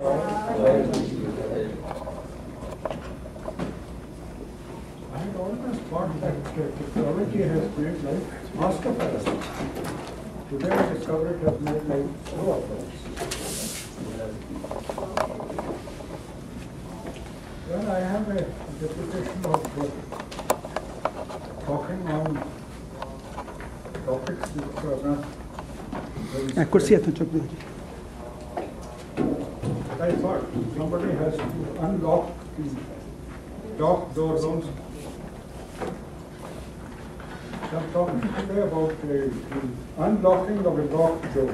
I had always thought that uh, technology has made life faster for us. Today I discovered it has made life slower for us. Well, I have a reputation of uh, talking on topics which are not very कुर्सी हाथ में चुप दीजिए I thought somebody has to unlock the doors also. So I'm talking today about the the unlocking of a locked door,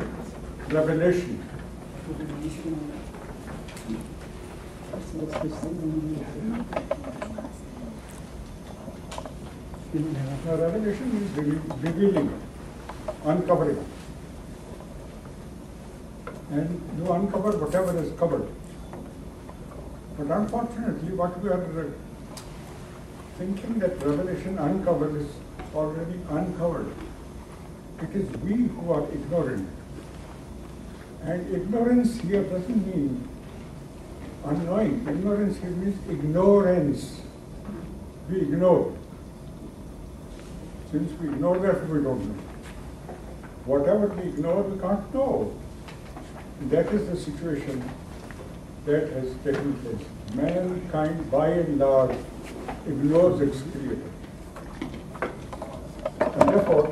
revelation. Now revelation means revealing, uncovering. And you uncover whatever is covered. But unfortunately, what we are uh, thinking that revelation uncovered is already uncovered. It is we who are ignorant. And ignorance here doesn't mean unknowing. Ignorance here means ignorance. We ignore. Since we ignore that, we don't know. Whatever we ignore, we can't know that is the situation that has taken place. Mankind, by and large, ignores its creator. And therefore,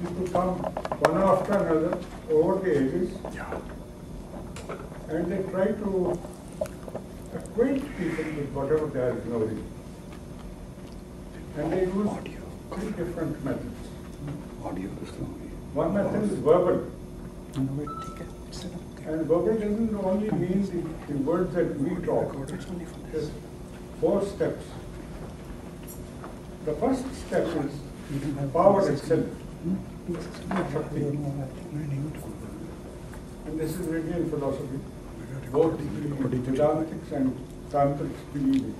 people come one after another over the ages, and they try to acquaint people with whatever they are ignoring. And they use three different methods. Audio. One method is verbal. And verbal doesn't only mean the, the words that we talk. There's four steps. The first step is power itself. Yes, it's not Shakti. really more like learning it. And this is really in philosophy. Both the Vedantics and Tantrics believe it.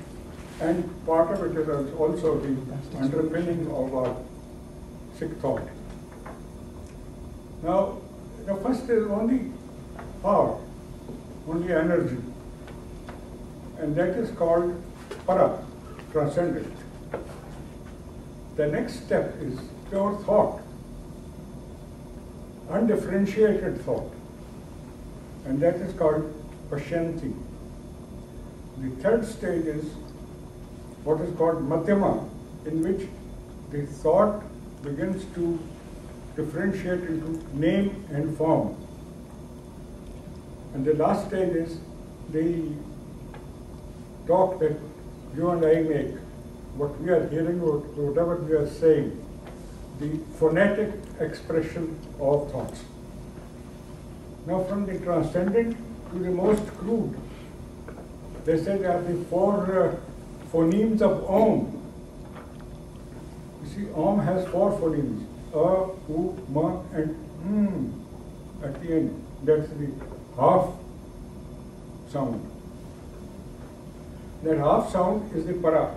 And part of it is also the underpinning of our Sikh thought. Now, the first is only power, only energy. And that is called para, transcendent. The next step is pure thought, undifferentiated thought. And that is called Pashyanti. The third stage is what is called Madhyama, in which the thought begins to differentiate into name and form. And the last stage is the talk that you and I make, what we are hearing, what- whatever we are saying, the phonetic expression of thoughts. Now, from the transcendent to the most crude, they say there are the four uh, phonemes of Om. You see, Om has four phonemes A, U, Ma, and M at the end. That's the half sound. That half sound is the Para.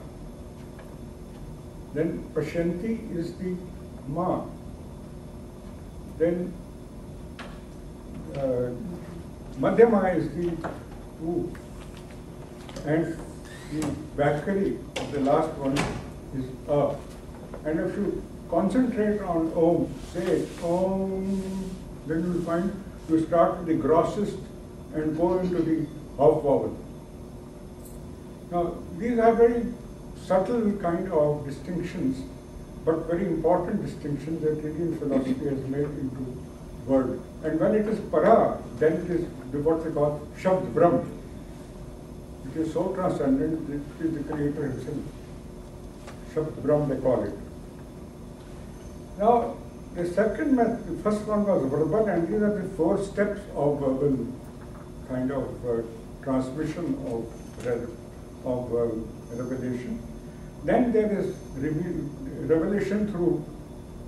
Then Pashyanti is the Ma. Then uh, Madhyama is the U. And the Vaikhari, the last one, is A. And if you concentrate on Om, say Om, then you will find you start with the grossest and go into the half vowel. Now, these are very subtle kind of distinctions, but very important distinctions that Indian philosophy has made into world. And when it is para, then it is what they call Shabd Brahm. It is so transcendent, it is the creator himself. Shabd Brahm they call it. Now, the second method, the first one was verbal, and these are the four steps of verbal kind of uh, transmission of, of uh, revelation. Then there is reveal, revelation through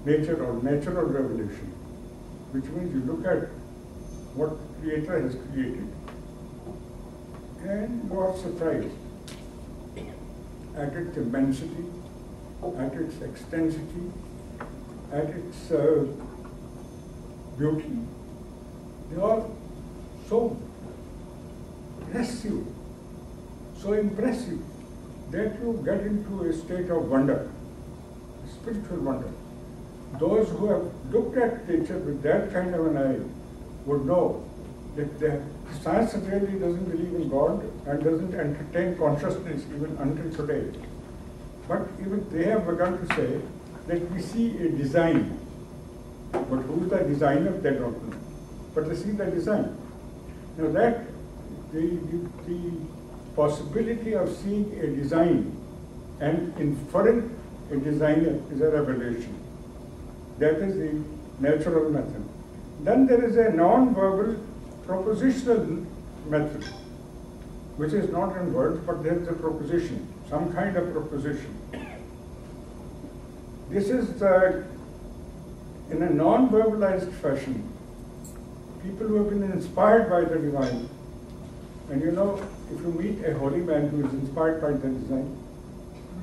nature or natural revelation, which means you look at what Creator has created and you are surprised at its immensity, at its extensity, at its uh, beauty. They are so impress you, so impressive, that you get into a state of wonder, spiritual wonder. Those who have looked at nature with that kind of an eye would know that the science really doesn't believe in God and doesn't entertain consciousness even until today. But even they have begun to say that we see a design. But who's the designer, they don't know. But they see the design. Now that, the, the, the possibility of seeing a design and inferring a designer is a revelation. That is the natural method. Then there is a non-verbal propositional method, which is not in words, but there is a proposition, some kind of proposition. This is uh, in a non-verbalized fashion. People who have been inspired by the divine, and you know, if you meet a holy man who is inspired by the divine,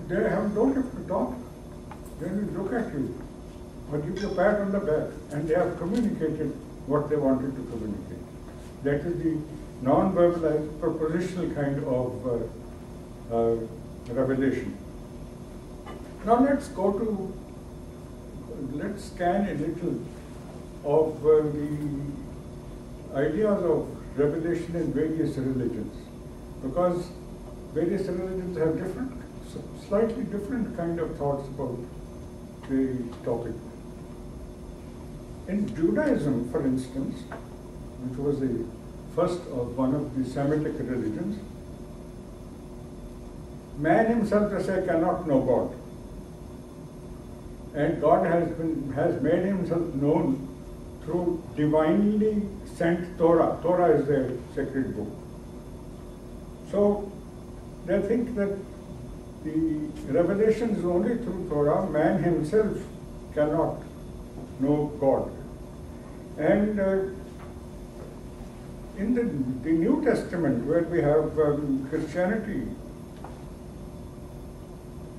they have, don't have to talk. They will look at you or give you a pat on the back, and they have communicated what they wanted to communicate. That is the non-verbalized propositional kind of uh, uh, revelation. Now let's go to, let's scan a little of uh, the ideas of revelation in various religions. Because various religions have different, slightly different kind of thoughts about the topic. In Judaism, for instance, which was the first of one of the Semitic religions, man himself, they say, cannot know God. And God has been has made himself known through divinely sent Torah. Torah is the sacred book. So they think that the revelation is only through Torah. Man himself cannot know God. And uh, in the, the New Testament, where we have um, Christianity,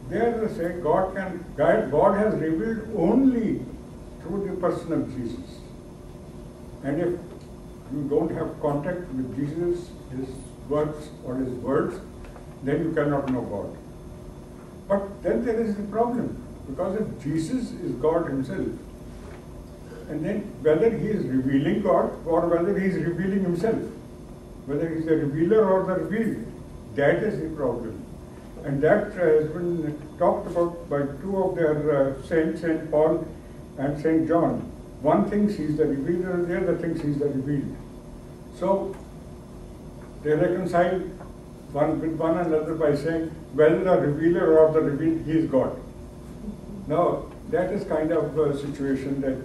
there they say God can God, God has revealed only through the person of Jesus. And if you don't have contact with Jesus, his works or his words, then you cannot know God. But then there is the problem, because if Jesus is God himself, and then whether he is revealing God or whether he is revealing himself, whether he is the revealer or the revealed, that is the problem. And that uh, has been talked about by two of their uh, saints, Saint Paul and Saint John. One thinks he is the revealer, the other thinks he is the revealed. So they reconcile one with one another by saying, whether the revealer or the revealed, he is God. Now, that is kind of a situation that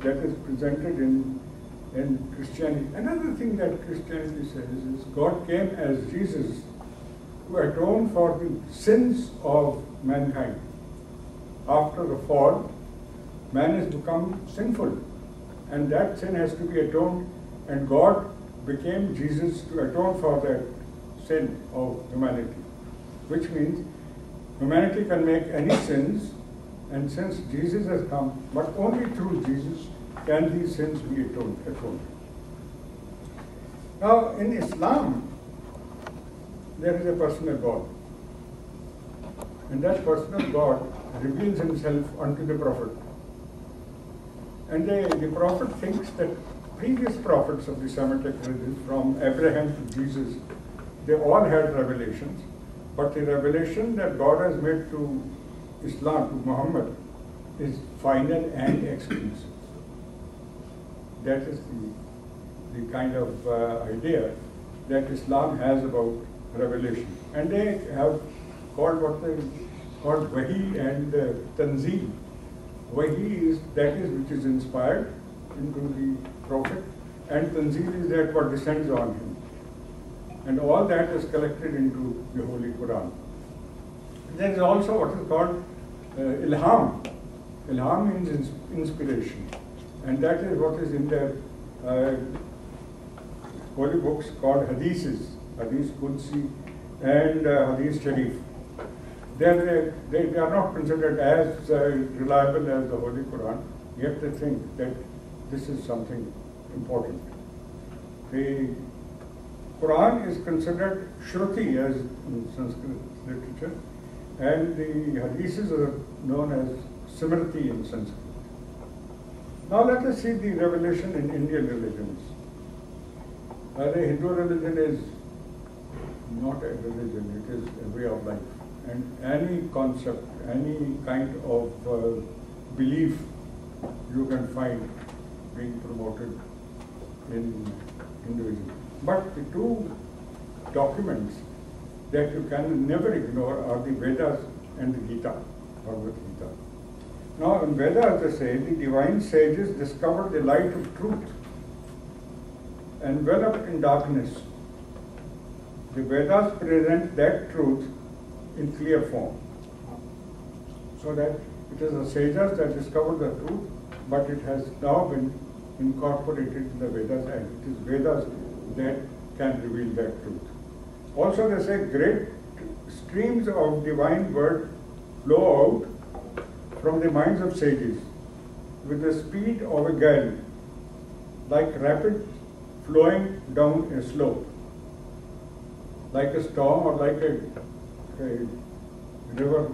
that is presented in in Christianity. Another thing that Christianity says is God came as Jesus to atone for the sins of mankind. After the fall, man has become sinful, and that sin has to be atoned, and God became Jesus to atone for that sin of humanity, which means humanity can make any sins, and since Jesus has come, but only through Jesus can these sins be atoned. atoned. Now, in Islam, there is a personal God. And that personal God reveals himself unto the Prophet. And the, the Prophet thinks that previous prophets of the Semitic religion, from Abraham to Jesus, they all had revelations. But the revelation that God has made to Islam, to Muhammad, is final and exclusive. That is the, the kind of uh, idea that Islam has about revelation. And they have called what they called Wahi and uh, Tanzeel. Wahi is that is which is inspired into the Prophet, and Tanzeel is that what descends on him. And all that is collected into the Holy Quran. There is also what is called uh, Ilham. Ilham means ins- inspiration. And that is what is in the uh, holy books called Hadiths, Hadith Qudsi and uh, Hadith Sharif. They're, they, they are not considered as uh, reliable as the Holy Quran, yet they think that this is something important. The Quran is considered Shruti as in Sanskrit literature, and the Hadiths are known as Simriti in Sanskrit. Now let us see the revelation in Indian religions. Uh, the Hindu religion is not a religion, it is a way of life. And any concept, any kind of uh, belief you can find being promoted in Hinduism. But the two documents that you can never ignore are the Vedas and the Gita, Bhagavad Gita. Now, in Vedas, they say the divine sages discovered the light of truth, enveloped in darkness. The Vedas present that truth in clear form. So that it is the sages that discovered the truth, but it has now been incorporated in the Vedas, and it is Vedas that can reveal that truth. Also, they say great streams of divine word flow out from the minds of sages with the speed of a gale, like rapid flowing down a slope, like a storm or like a, a river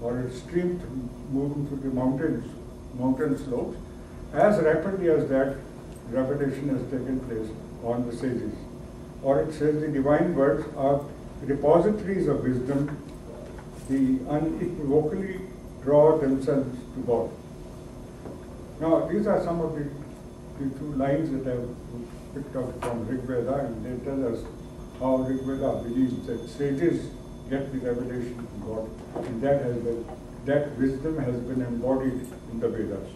or a stream moving through the mountains, mountain slopes. As rapidly as that, revelation has taken place on the sages. Or it says the divine words are repositories of wisdom, the unequivocally draw themselves to God. Now, these are some of the, the two lines that I've picked up from Rig Veda, and they tell us how Rig Veda believes that sages get the revelation from God, and that has been, that wisdom has been embodied in the Vedas.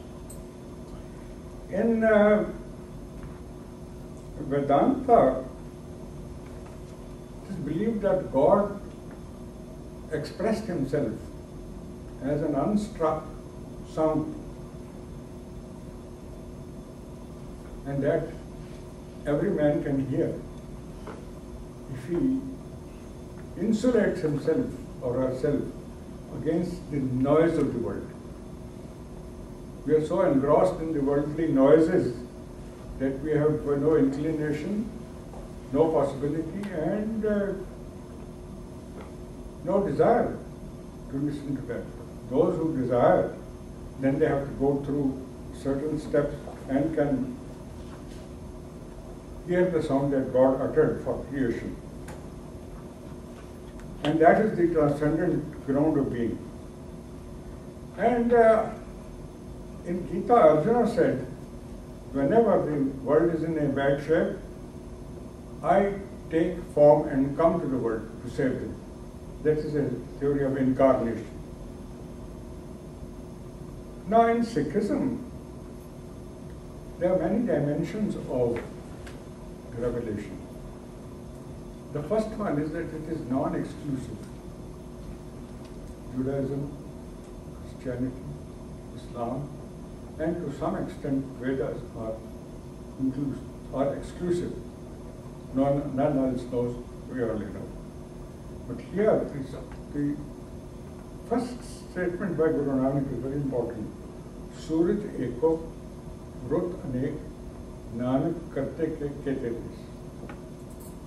In uh, Vedanta, it is believed that God expressed himself as an unstruck sound. And that every man can hear if he insulates himself or herself against the noise of the world. We are so engrossed in the worldly noises that we have no inclination, no possibility, and uh, no desire to listen to that. Those who desire, then they have to go through certain steps and can hear the sound that God uttered for creation. And that is the transcendent ground of being. And uh, in Gita, Arjuna said, whenever the world is in a bad shape, I take form and come to the world to save them. That is a theory of incarnation. Now, in Sikhism, there are many dimensions of revelation. The first one is that it is non exclusive. Judaism, Christianity, Islam, and to some extent Vedas are inclusive, are exclusive. None, none else knows, we only know. But here, the first statement by Guru Nanak is very important. Suraj eko, Rut anek, Nanak karte ke keteris.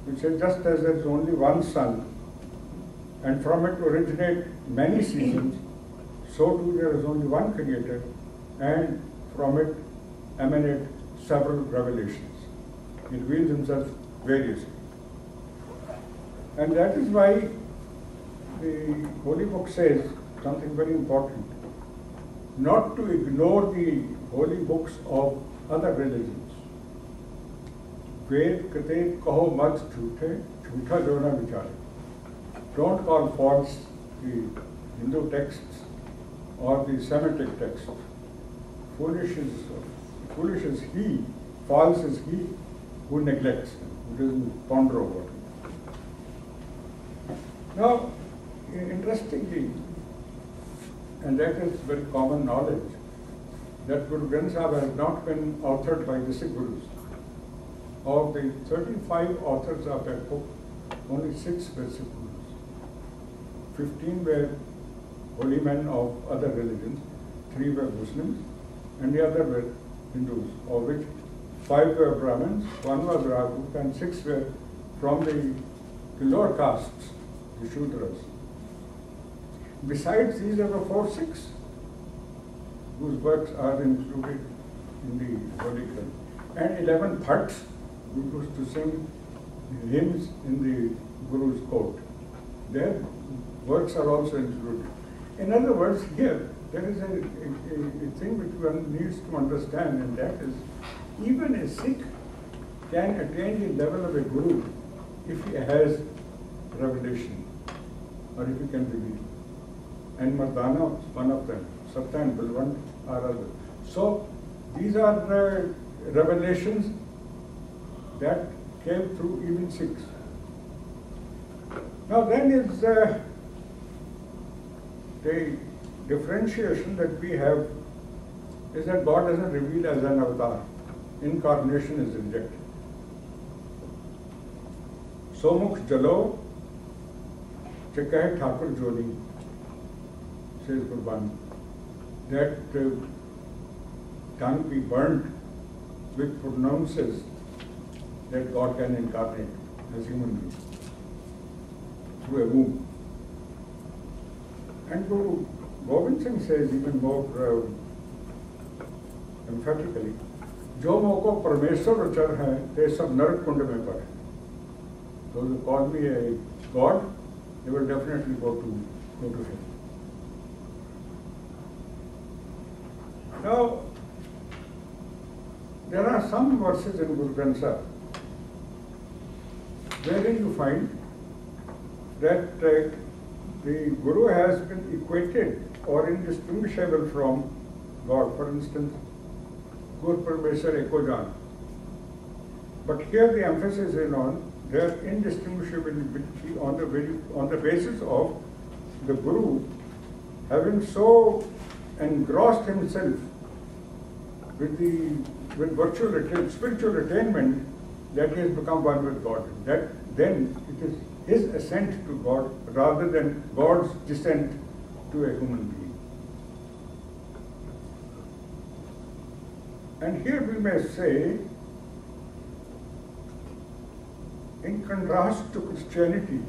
Which says just as there is only one sun, and from it originate many seasons, so too there is only one creator, and from it emanate several revelations. He reveals himself variously. And that is why the Holy Book says something very important. Not to ignore the holy books of other religions. Kaho mat jhute, jhuta jo na vichare. Don't call false the Hindu texts or the Semitic texts. Foolish is, foolish is he, false is he who neglects them, who doesn't ponder over. Now, interestingly, and that is very common knowledge, that Guru Granth Sahib has not been authored by the Sikh Gurus. Of the 35 authors of that book, only six were Sikhs. 15 were holy men of other religions, three were Muslims, and the other were Hindus, of which five were Brahmins, one was Rajput, and six were from the, lower castes, the Shudras. Besides these are the four Sikhs whose works are included in the Holy. And eleven Bhatts used to sing hymns in the Guru's court. Their works are also included. In other words, here there is a, a, a thing which one needs to understand, and that is even a Sikh can attain the level of a Guru if he has revelation or if he can reveal. And Mardana is one of them. Satya and are others. So these are uh, revelations that came through even 6. Now then is uh, the differentiation that we have is that God doesn't reveal as an avatar. Incarnation is rejected. Somukh jalo chakahe Thakur Joni, says Gurbani, that uh, tongue be burnt which pronounces that God can incarnate as human being through a womb. And Guru Gobind Singh says even more uh, emphatically, जो मोको परमेश्वर उचर है ते सब नरक कुंड में पड़े Those who call me a god, they will definitely go to go to hell. Now, there are some verses in Guru Granth Sahib wherein you find that uh, the Guru has been equated or indistinguishable from God. For instance, Guru Parmeshwar Ekojan. But here the emphasis is on their indistinguishability on the very, on the basis of the Guru having so engrossed himself with the with virtual spiritual attainment that he has become one with God. That then it is his ascent to God rather than God's descent to a human being. And here we may say, in contrast to Christianity,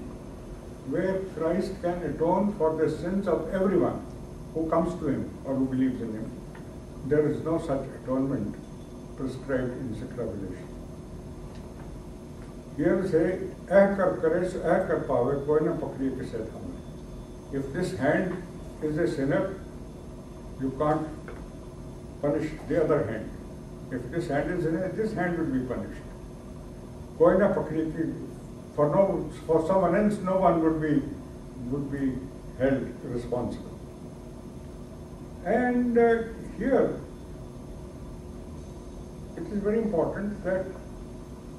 where Christ can atone for the sins of everyone who comes to him or who believes in him, there is no such atonement prescribed in Sikh revelation. Here say, eh kar kare so eh kar paave, koi na pakdiye kise thame. If this hand is a sinner, you can't punish the other hand. If this hand is a sinner, this hand will be punished. Koi na pakdiye ki, for no, for someone else, no one would be, would be held responsible. And uh, here, it is very important that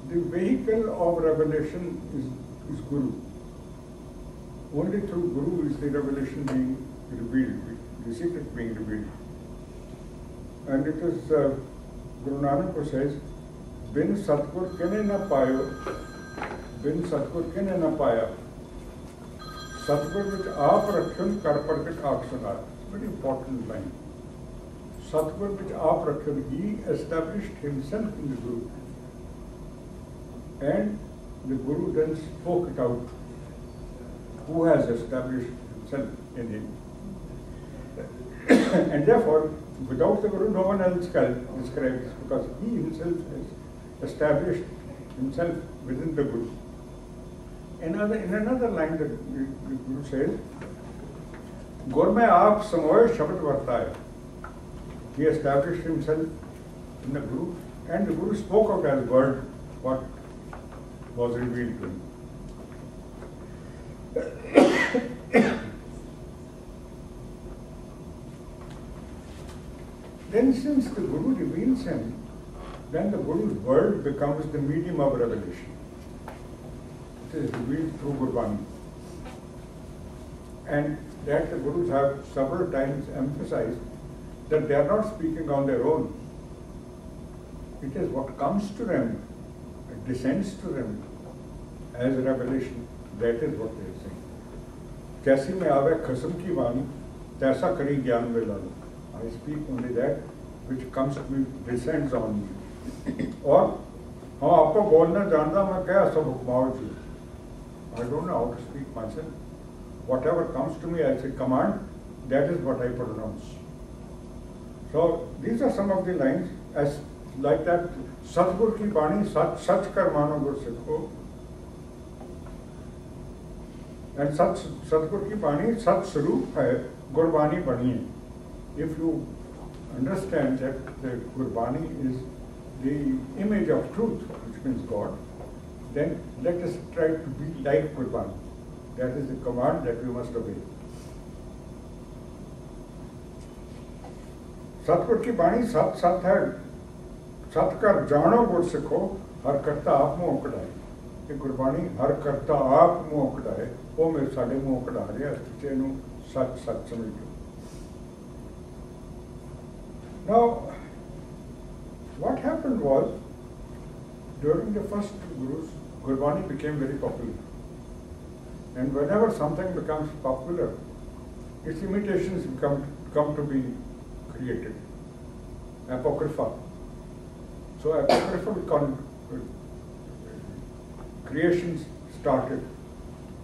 the vehicle of revelation is, is Guru. Only through Guru is the revelation being revealed, the secret being revealed. And it is uh, Guru Nanak who says, बिन सतगुर किने न पायो बिन सतगुर किने न पाया सतगुर विच आप रखन कर प्रगट आख सुनाया very important line सतगुर विच आप रखन he established himself in the Guru and the Guru then spoke it out, who has established himself in him. and therefore, without the Guru, no one else can describe this because he himself has established himself within the Guru. Another, in another line, the, the Guru says, Gaur aap samoy vartaya. He established himself in the Guru and the Guru spoke out as word what was revealed to then, since the Guru reveals him, then the Guru's word becomes the medium of revelation. It is revealed through Gurbani. And that the Gurus have several times emphasized that they are not speaking on their own. It is what comes to them, descends to them as revelation. That is what they are saying. जैसी में आवे खसम की वाणी तैसा करी ज्ञान में लालो I speak only that which comes to me, descends on me. or हाँ आपको बोलना जानता मैं क्या सब हुक्माओ जी I don't know how to speak myself. Whatever comes to me as a command, that is what I pronounce. So these are some of the lines as like that. सतगुर की बाणी सच सच कर मानो गुर सिखो सच सतगुर की बाणी सच स्वरूप है गुरबाणी बनी if you understand that Gurbani is the image of truth which means God then let is try to be like Gurbani that is the command that you must obey सतगुर की बाणी सत सत है। ਸਤ ਕਰ ਜਾਣੋ ਗੁਰ ਸਿੱਖੋ ਹਰ ਕਰਤਾ ਆਪ ਮੂੰਹ ਕਢਾਏ ਇਹ ਗੁਰਬਾਣੀ ਹਰ ਕਰਤਾ ਆਪ ਮੂੰਹ ਕਢਾਏ ਉਹ ਮੇਰੇ ਸਾਡੇ ਮੂੰਹ ਕਢਾ ਰਿਹਾ ਸੱਚੇ ਨੂੰ ਸੱਚ ਸੱਚ ਸਮਝੋ Now, what happened was, during the first two gurus, Gurbani became very popular. And whenever something becomes popular, its imitations become, come to be created. Apocrypha. So apocryphal con- creations started.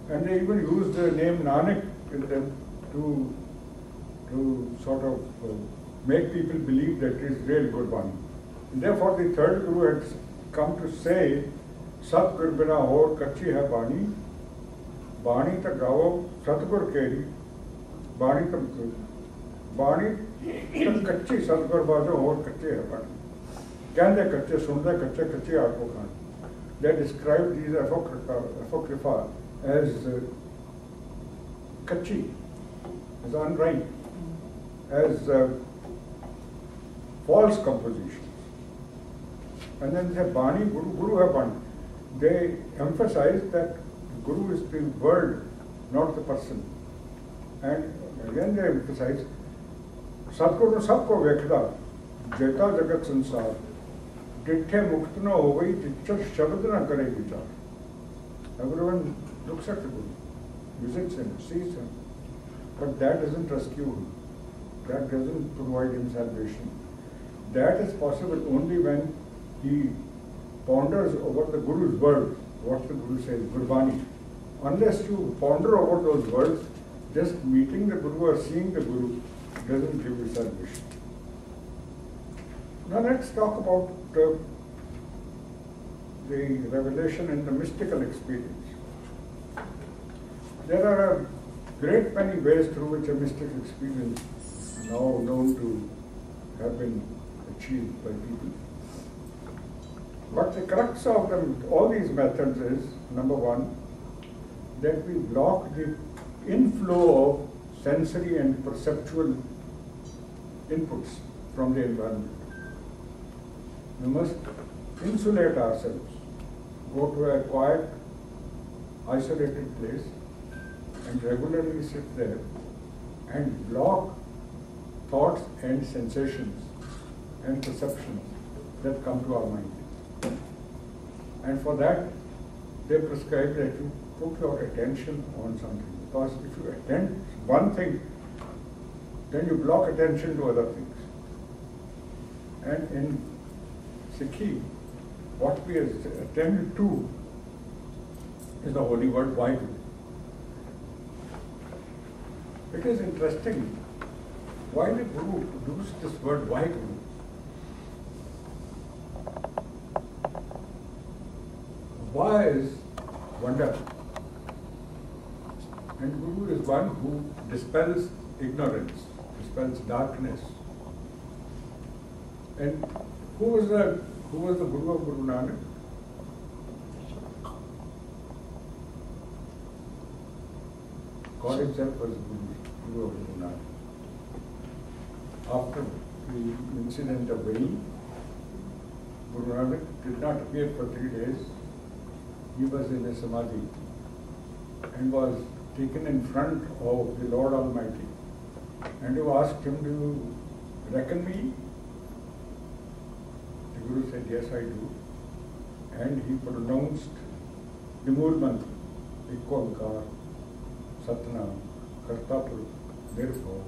And they even used the name Nanak in them to, to sort of uh, make people believe that it is real Gurbani. And therefore the third Guru had come to say, Sat Gur bina hor kachi hai bani, bani ta gao Satgur keri, bani ta ਬਾਣੀ ਤਾਂ ਕੱਚੀ ਸਤਗੁਰ ਬਾਜੋ ਹੋਰ ਕੱਚੇ ਹੈ ਬਾਣੀ कहते कच्चे सुनते कच्चे कच्चे आपको Khan they describe these apocrypha as कच्ची as unrhymed as false composition and they बाणी गुरु गुरु है बाणी they emphasize that guru is the world not the person and again they emphasize सतगुरु सबको वेखदा जेता जगत संसार है डिठे मुक्त न हो गई जिच्चर शब्द न करे विचार Everyone looks at the Guru, visits him, sees him, but that doesn't rescue him. That doesn't provide him salvation. That is possible only when he ponders over the Guru's words, what the Guru says, Gurbani. Unless you ponder over those words, just meeting the Guru or seeing the Guru doesn't give you salvation. Now let's talk about the revelation and the mystical experience. There are a great many ways through which a mystical experience now known to have been achieved by people. But the crux of them, all these methods is, number one, that we block the inflow of sensory and perceptual inputs from the environment. We must insulate ourselves, go to a quiet, isolated place, and regularly sit there and block thoughts and sensations and perceptions that come to our mind. And for that, they prescribe that you put your attention on something. Because if you attend one thing, then you block attention to other things. And in Sikhi, what we attend to is the holy word Vaheguru. It is interesting why the Guru used this word Vaheguru. Why is wonder? And Guru is one who dispels ignorance, dispels darkness. And who was the who was the Guru of Guru Nanak? God himself was Guru, of Guru Nanak. After the incident of Vain, Guru Nanak did not appear for three days. He was in a samadhi and was taken in front of the Lord Almighty. And you asked him, Do you reckon me? Guru said, Yes, I do. And he pronounced the Mool Mantra, Ikkokar, Satnam, Kartapur, Nirbhav,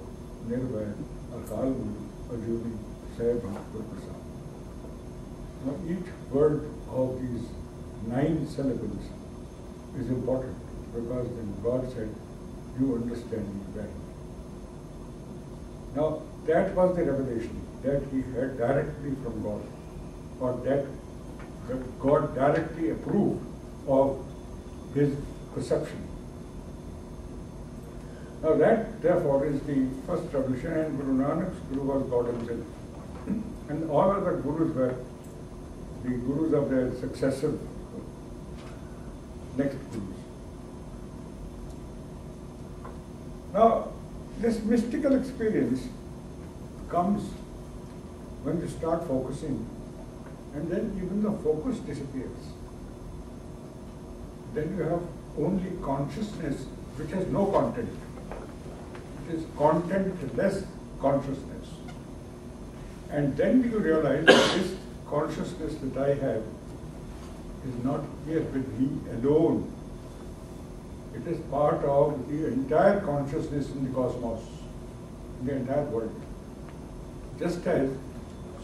Nirvair, Akal Guru, Ajuni, Sahib, Gurprasad. Now, each word of these nine syllables is important because then God said, You understand me well. Now, that was the revelation that he had directly from God, or that, God directly approved of his perception. Now that therefore is the first revelation and Guru Nanak's Guru was God himself. And all other Gurus were the Gurus of their successive next Gurus. Now, this mystical experience comes when you start focusing and then even the focus disappears. Then you have only consciousness which has no content. It is contentless consciousness. And then you realize that this consciousness that I have is not here with me alone. It is part of the entire consciousness in the cosmos, in the entire world. Just as,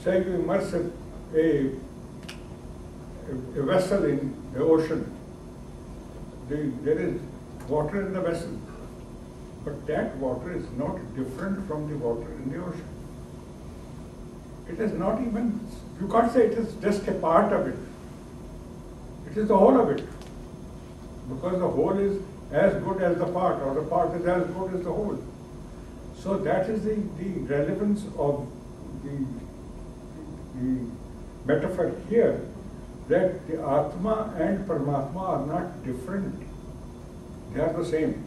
say, you immerse a, a, vessel in the ocean, the, there is water in the vessel, but that water is not different from the water in the ocean. It is not even, you can't say it is just a part of it. It is the whole of it. Because the whole is as good as the part, or the part is as good as the whole. So that is the, the relevance of the, the metaphor here, that the Atma and Paramatma are not different. They are the same.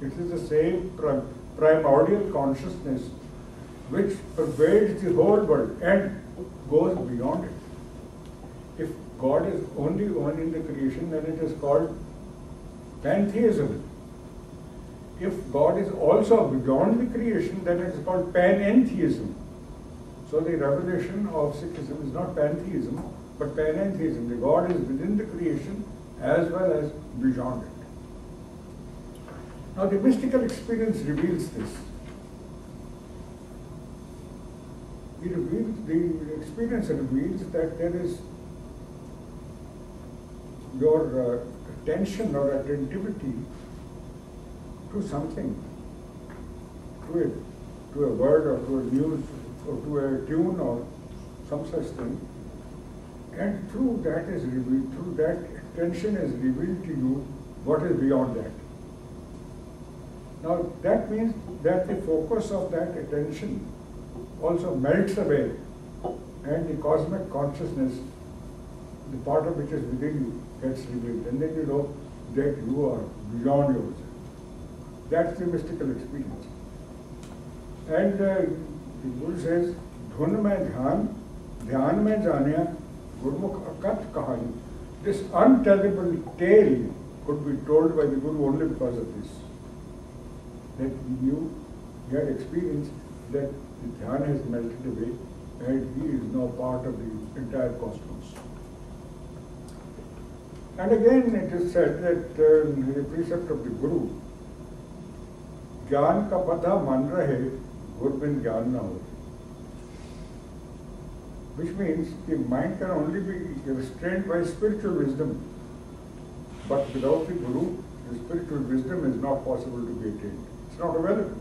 It is the same prim- primordial consciousness which pervades the whole world and goes beyond it. If God is only one in the creation, then it is called pantheism. If God is also beyond the creation, then it is called panentheism. So the revelation of Sikhism is not pantheism, but panentheism. The God is within the creation as well as beyond it. Now the mystical experience reveals this. It reveals, the experience reveals that there is your uh, attention or attentivity to something, to a, to a word or to a news or to a tune or some such thing. And through that is revealed, through that attention is revealed to you what is beyond that. Now that means that the focus of that attention also melts away and the cosmic consciousness, the part of which is within you, gets revealed. And then you know that you are beyond yourself. That's the mystical experience. And uh, गुरु से धुन में ध्यान ध्यान में जाने गुरुमुख अकत कहानी। This untellable tale could be told by the guru only because of this that you have experience that the dhyan has melted away and he is now part of the entire cosmos And again, it is said that uh, the precept of the Guru, Jnan ka patha man Gurpin Gyan. Which means the mind can only be restrained by spiritual wisdom. But without the Guru, the spiritual wisdom is not possible to be attained. It's not available.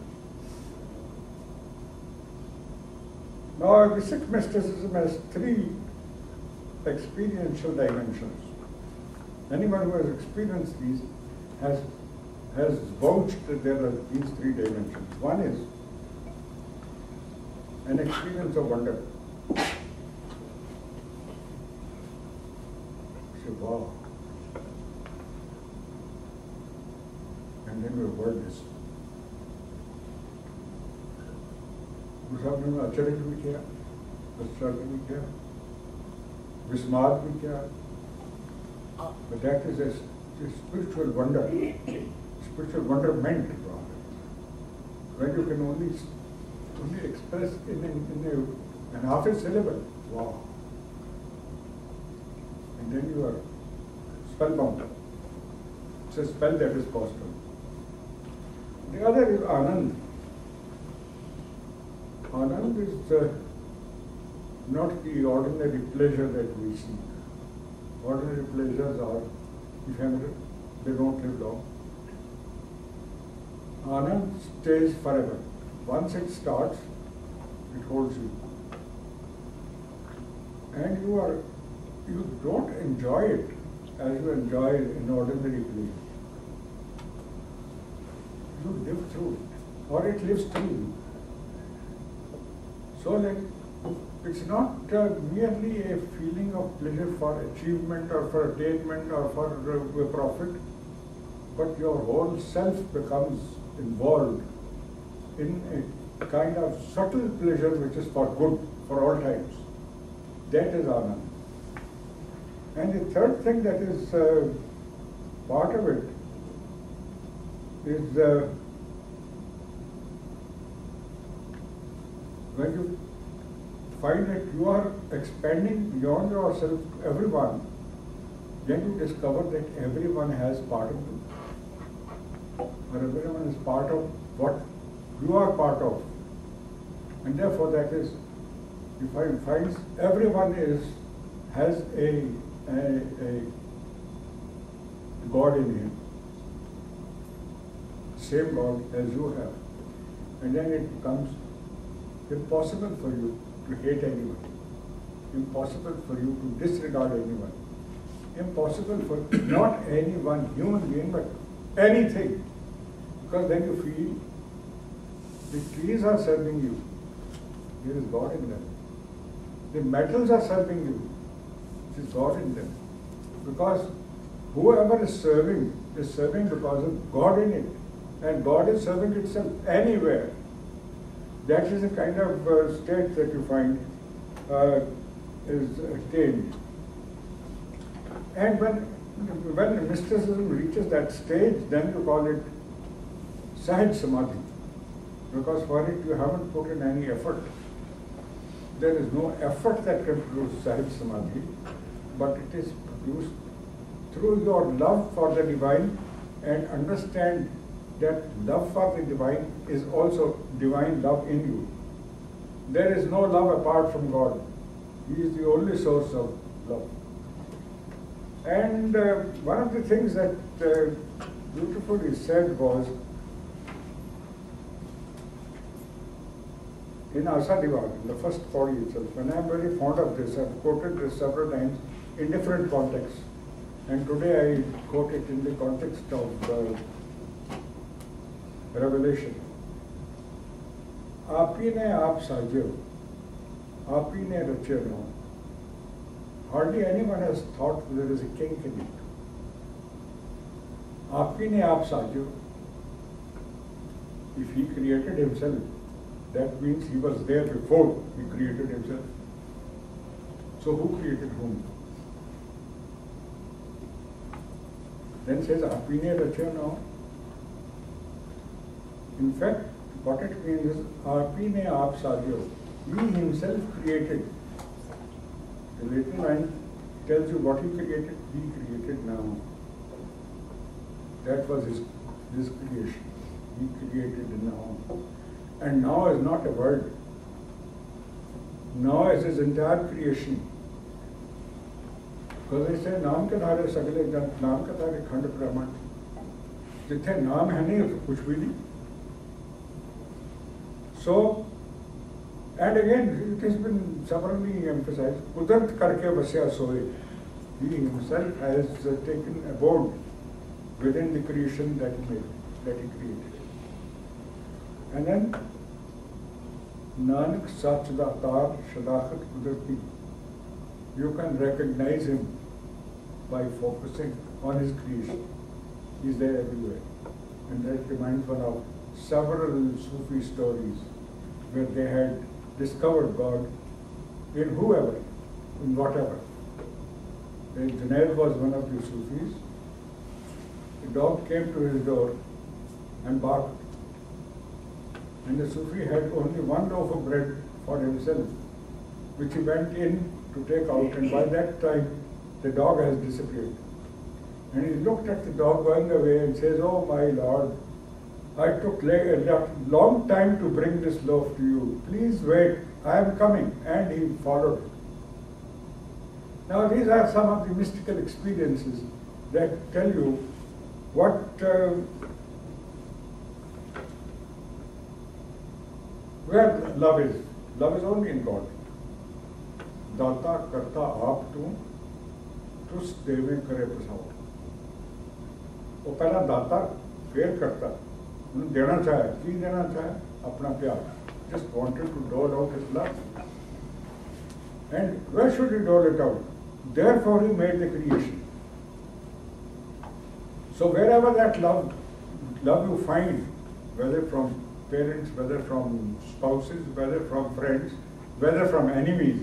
Now, the Sikh mysticism has three experiential dimensions. Anyone who has experienced these has, has vouched that there are these three dimensions. One is an experience of wonder. Say, wow. And then we have heard this. गुरु साहब ने आचरण भी किया आश्चर्य भी किया विस्माद भी किया but that is a, a spiritual wonder spiritual wonderment rather when you can only only express in, in a, an half syllable wow and then you are spellbound it's a spell that is possible the other is anand Anand is uh, not the ordinary pleasure that we seek. Ordinary pleasures are ephemeral, they don't live long. Anand stays forever. Once it starts, it holds you. And you are, you don't enjoy it as you enjoy an ordinary pleasure. You live through it, or it lives through you. So like, it's not uh, merely a feeling of pleasure for achievement or for attainment or for uh, profit, but your whole self becomes involved in a kind of subtle pleasure which is for good, for all times. That is Anand. And the third thing that is uh, part of it is uh, when you find that you are expanding beyond yourself, everyone, then you discover that everyone has part of you. Or everyone is part of what you are part of. And therefore that is, you find, finds everyone is, has a, a, a God in him. Same God as you have. And then it becomes impossible for you to hate anyone, impossible for you to disregard anyone, impossible for not any one human being, but anything. Because then you feel the trees are serving you, there is God in them. The metals are serving you, there is God in them. Because whoever is serving is serving because of God in it. And God is serving itself anywhere. That is the kind of uh, state that you find uh, is attained. And when, when mysticism reaches that stage, then you call it Sahaj Samadhi. Because for it you haven't put in any effort. There is no effort that can produce Sahaj Samadhi, but it is produced through your love for the divine and understand that love for the divine is also divine love in you. There is no love apart from God. He is the only source of love. And uh, one of the things that uh, beautifully said was in Asa di Var, in the first folio itself, and I am very fond of this. I've quoted this several times in different contexts. And today I quote it in the context of the Revelation. आप ही ने आप साजियो, आप ही ने रचे Hardly anyone has thought there is a king in it. आप ही ने आप If he created himself, that means he was there before he created himself. So who created whom? Then says Apine Rachana. In fact, what it means is Apine Apsadyo. He himself created. The later line tells you what he created, he created now. That was his, his creation. He created now. And now is not a world. Now is his entire creation. Because they say, Naam ke dhare sagale jan, Naam ke dhare khand brahman. Jithe naam hai nahi, kuch bhi nahi. So, and again, it has been stubbornly emphasized, Kudat karke vasya soye. He himself has taken abode within the creation that he made, that he created. And then Nanak Sach Datar Shadakhat Kudrati. You can recognize him by focusing on his creation. He's there everywhere. And that reminds one of several Sufi stories where they had discovered God in whoever, in whatever. And was one of the Sufis. A dog came to his door and barked. And the Sufi had only one loaf of bread for himself, which he went in to take out, and by that time the dog has disappeared. And he looked at the dog going away and says, Oh my Lord, I took a long time to bring this loaf to you. Please wait I am coming, and he followed. Now, these are some of the mystical experiences that tell you what, uh, where love is. Love is only in God. दाता करता आप तू तुस देवे करे बसाओ। वो पहला दाता फिर करता। उन्हें देना चाहे की देना चाहे? अपना प्यार। Just wanted to dole out it love and where should you dole it out there for you made the creation so wherever that love love you find whether from parents whether from spouses whether from friends whether from enemies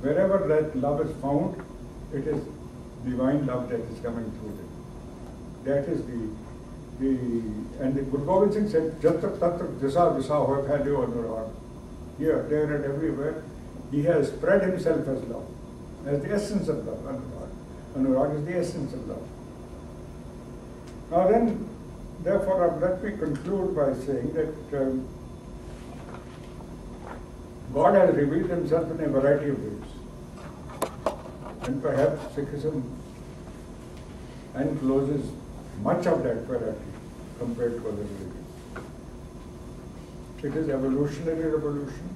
wherever that love is found, it is divine love that is coming through it. That is the, the, and the Guru Gobind Singh said, Jat tak tat tak jasa visa hoy phaile anurag. Here, there and everywhere, he has spread himself as love, as the essence of love, anurag. Anurag is the essence of love. Now then, therefore, uh, let me conclude by saying that um, God has revealed himself in a variety of ways. And perhaps Sikhism encloses much of that variety compared to other religions. It is evolutionary revolution.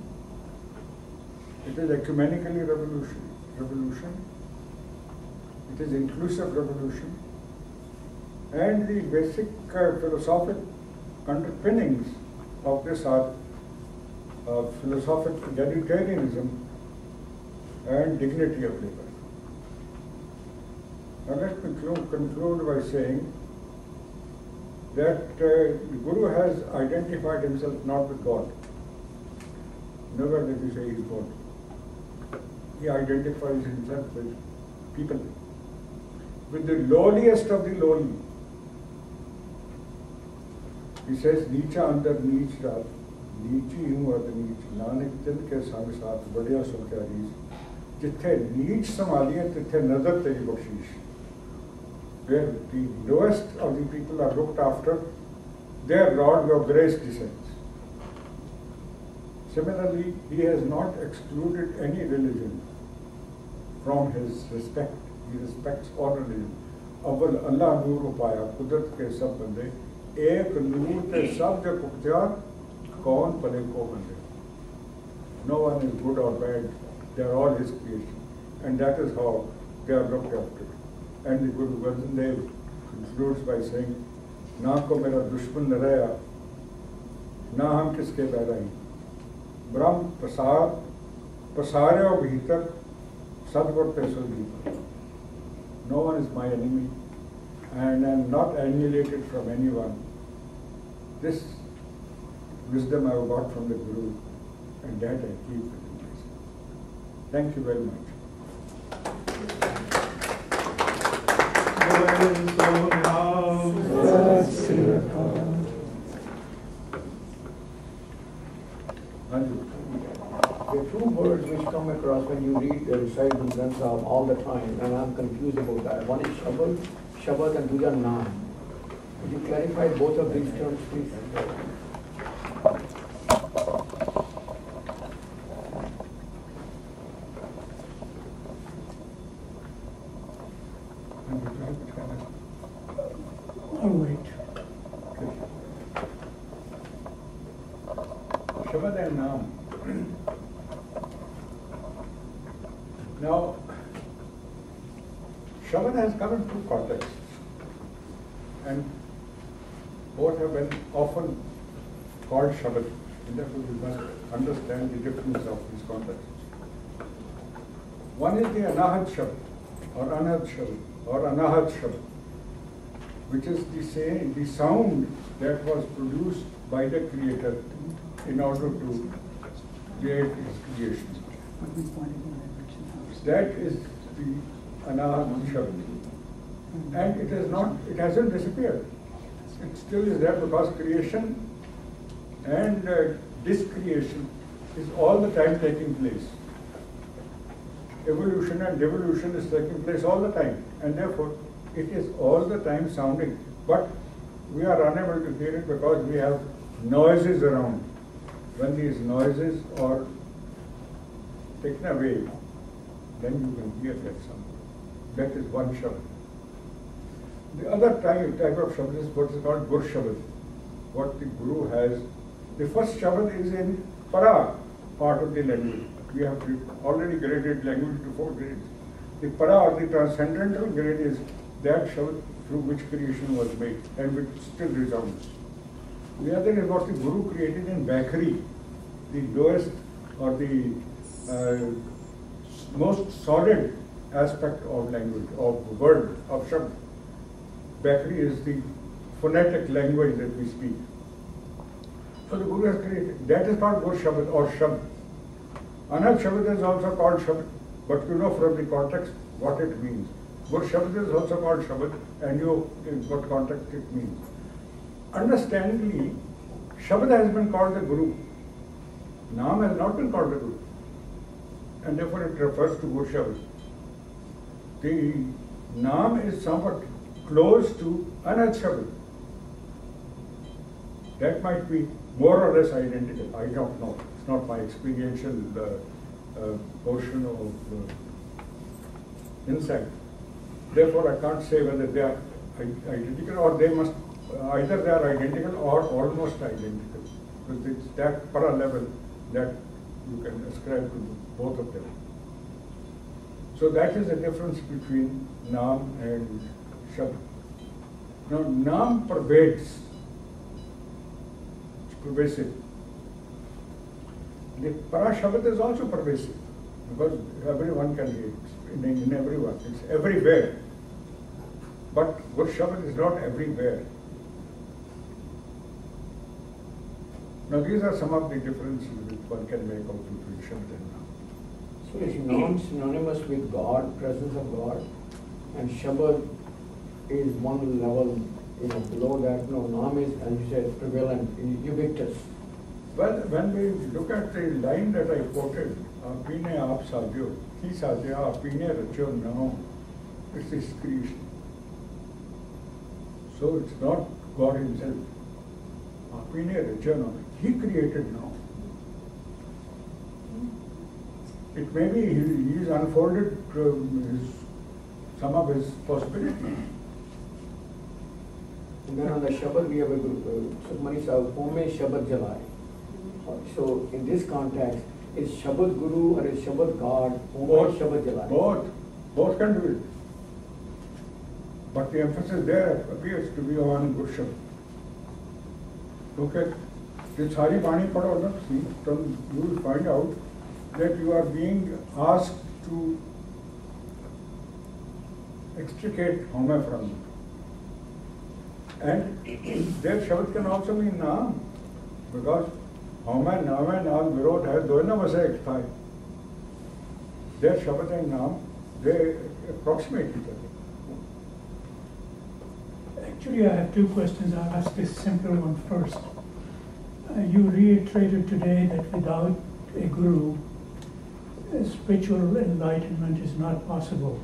It is ecumenically revolution, revolution. It is inclusive revolution. And the basic uh, philosophic underpinnings of this are uh, philosophic egalitarianism and dignity of labor. Now let me conclude by saying that uh, Guru has identified himself not with God. Never did he say he is God. He identifies himself with people, with the lowliest of the lowly. He says, नीचा अंदर नीच रात नीची हूँ अद नीच नानक तिल के संग साथ बढ़िया सो क्या रीस जिथे नीच संभालिए तिथे नज़र तेरी बख्शीश where the lowest of the people are looked after, there Lord your grace descends. Similarly, he has not excluded any religion from his respect. He respects all religion. अव्वल अल्लाह नूर उपाया कुदरत के सब बंदे एक नूर के शब्द कुख्यात कौन पले को बंदे नो वन इज़ गुड और bad they are all his creation and that is how they are look after and Guru Vardhan Dev concludes by saying ना को मेरा दुश्मन न रहा, ना हम किसके पैदा ही? ब्रह्म प्रसार पसारे और भीतर सदगुर पैसों की no one is my enemy and I am not annulated from anyone This wisdom I have got from the Guru and that I keep within myself. Thank you very much. There are two words which come across when you read the recite the all the time, and I'm confused about that. One is Shabad, Shabad and Duja Naam. Could you clarify both of these terms, please? I'll wait. Shabad and Naam. Now, Shabad has come in two contexts. And both have been often called Shabad. And therefore we must understand the difference of these contexts. Anahat Shabad, or Anahad Shabad, or Anahat Shabad, which is the say, the sound that was produced by the Creator in order to create his creation. But we wanted more average house. That is the Anahat Shabad. And it is not, it hasn't disappeared. It still is there because creation and uh, discreation is all the time taking place. Evolution and devolution is taking place all the time, and therefore it is all the time sounding. But we are unable to hear it because we have noises around. When these noises are taken away, then you can hear that sound. That is one Shabad. The other type, type of Shabad is what is called Gur Shabad. What the Guru has. The first Shabad is in Para part of the language. We have already graded language to four grades. The Para or the transcendental grade is that Shabad through which creation was made and which still resounds. The other is what the Guru created in Vaikhari, the lowest or the uh, most solid aspect of language, of word, of Shabd. Vaikhari is the phonetic language that we speak. So the Guru has created, that is not Gur Shabad or Shabd. Anahad Shabad is also called Shabad, but you know from the context what it means. Gur Shabad is also called Shabad, and you in what context it means. Understandably, Shabad has been called the Guru. Naam has not been called the Guru. And therefore it refers to Gur Shabad. The Naam is somewhat close to Anahad Shabad. That might be more or less identical. I don't know. Not my experiential uh, portion of uh, insight. Therefore, I can't say whether they are identical or they must, either they are identical or almost identical. Because it's that para level that you can ascribe to both of them. So that is the difference between Naam and Shabd. Now, Naam pervades, it's pervasive. The Para Shabad is also pervasive because everyone can hear it, in, in everyone, it's everywhere. But Gur Shabad is not everywhere. Now, these are some of the differences which one can make out between Shabad and Naam. So is Naam synonymous with God, presence of God, and Shabad is one level, you know, below that, no, Naam is, as you said, prevalent, ubiquitous. Well, when we look at the line that I quoted, apine aap sadhyo, he sadhya, apine rachyo namo, it's his. So it's not God himself. Apine rachyo namo, he created now. It may be he, he's unfolded his, some of his possibilities. And then on the Shabad, we have a group, uh, Sukhmani Sahib, Ome Shabad Jalai. So in this context, is Shabad Guru or is Shabad God? Both. Shabad Both. Both can do it. But the emphasis there appears to be on Guru Shabad. Look at the Bani Padho Nakshi, you will find out that you are being asked to extricate Homa from. And that Shabad can also mean Naam, because Amen, Amen, all Virot hai, Doinam Asektai. Their Shabad and Nam, they approximate each other. Actually, I have two questions. I'll ask this simpler one first. Uh, you reiterated today that without a guru, uh, spiritual enlightenment is not possible.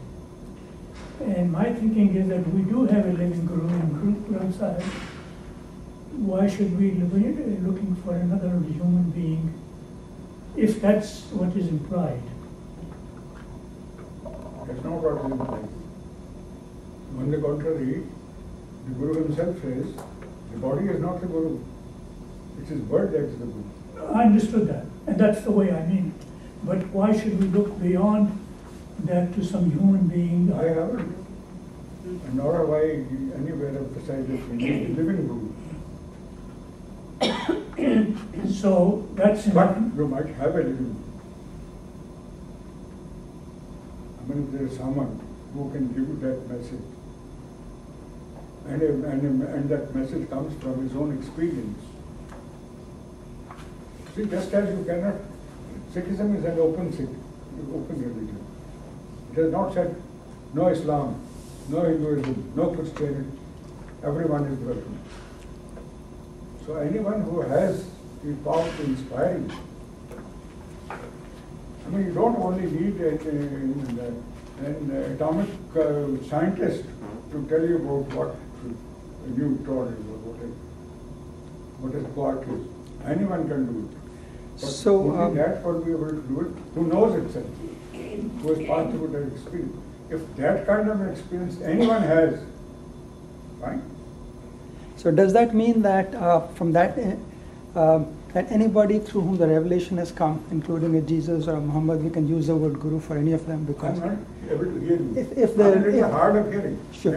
And my thinking is that we do have a living guru in Guru Granth Sahib why should we be looking for another human being if that's what is implied? That's not what is implied. On the contrary, the Guru himself says, the body is not the Guru. It's his word that is the Guru. I understood that, and that's the way I mean it. But why should we look beyond that to some human being? I haven't, nor have I anywhere emphasized that we need a living Guru. So that's But you might have a living I mean, if there is someone who can give you that message, and, and, and that message comes from his own experience. See, just as you cannot, Sikhism is an open Sikh, open religion. It has not said no Islam, no Hinduism, no Christianity, everyone is welcome. So anyone who has the power to inspire you, I mean, you don't only need a, a- an atomic uh, scientist to tell you about what a neutron is or what a, what a quark is. Anyone can do it. But So, only um, that will be able to do it, who knows itself, who has passed through that experience. If that kind of experience anyone has, fine. So does that mean that uh, from that, uh, um, that anybody through whom the revelation has come, including a Jesus or a Muhammad, we can use the word guru for any of them because not able to hear. If- if the- if- hard of hearing. Sure.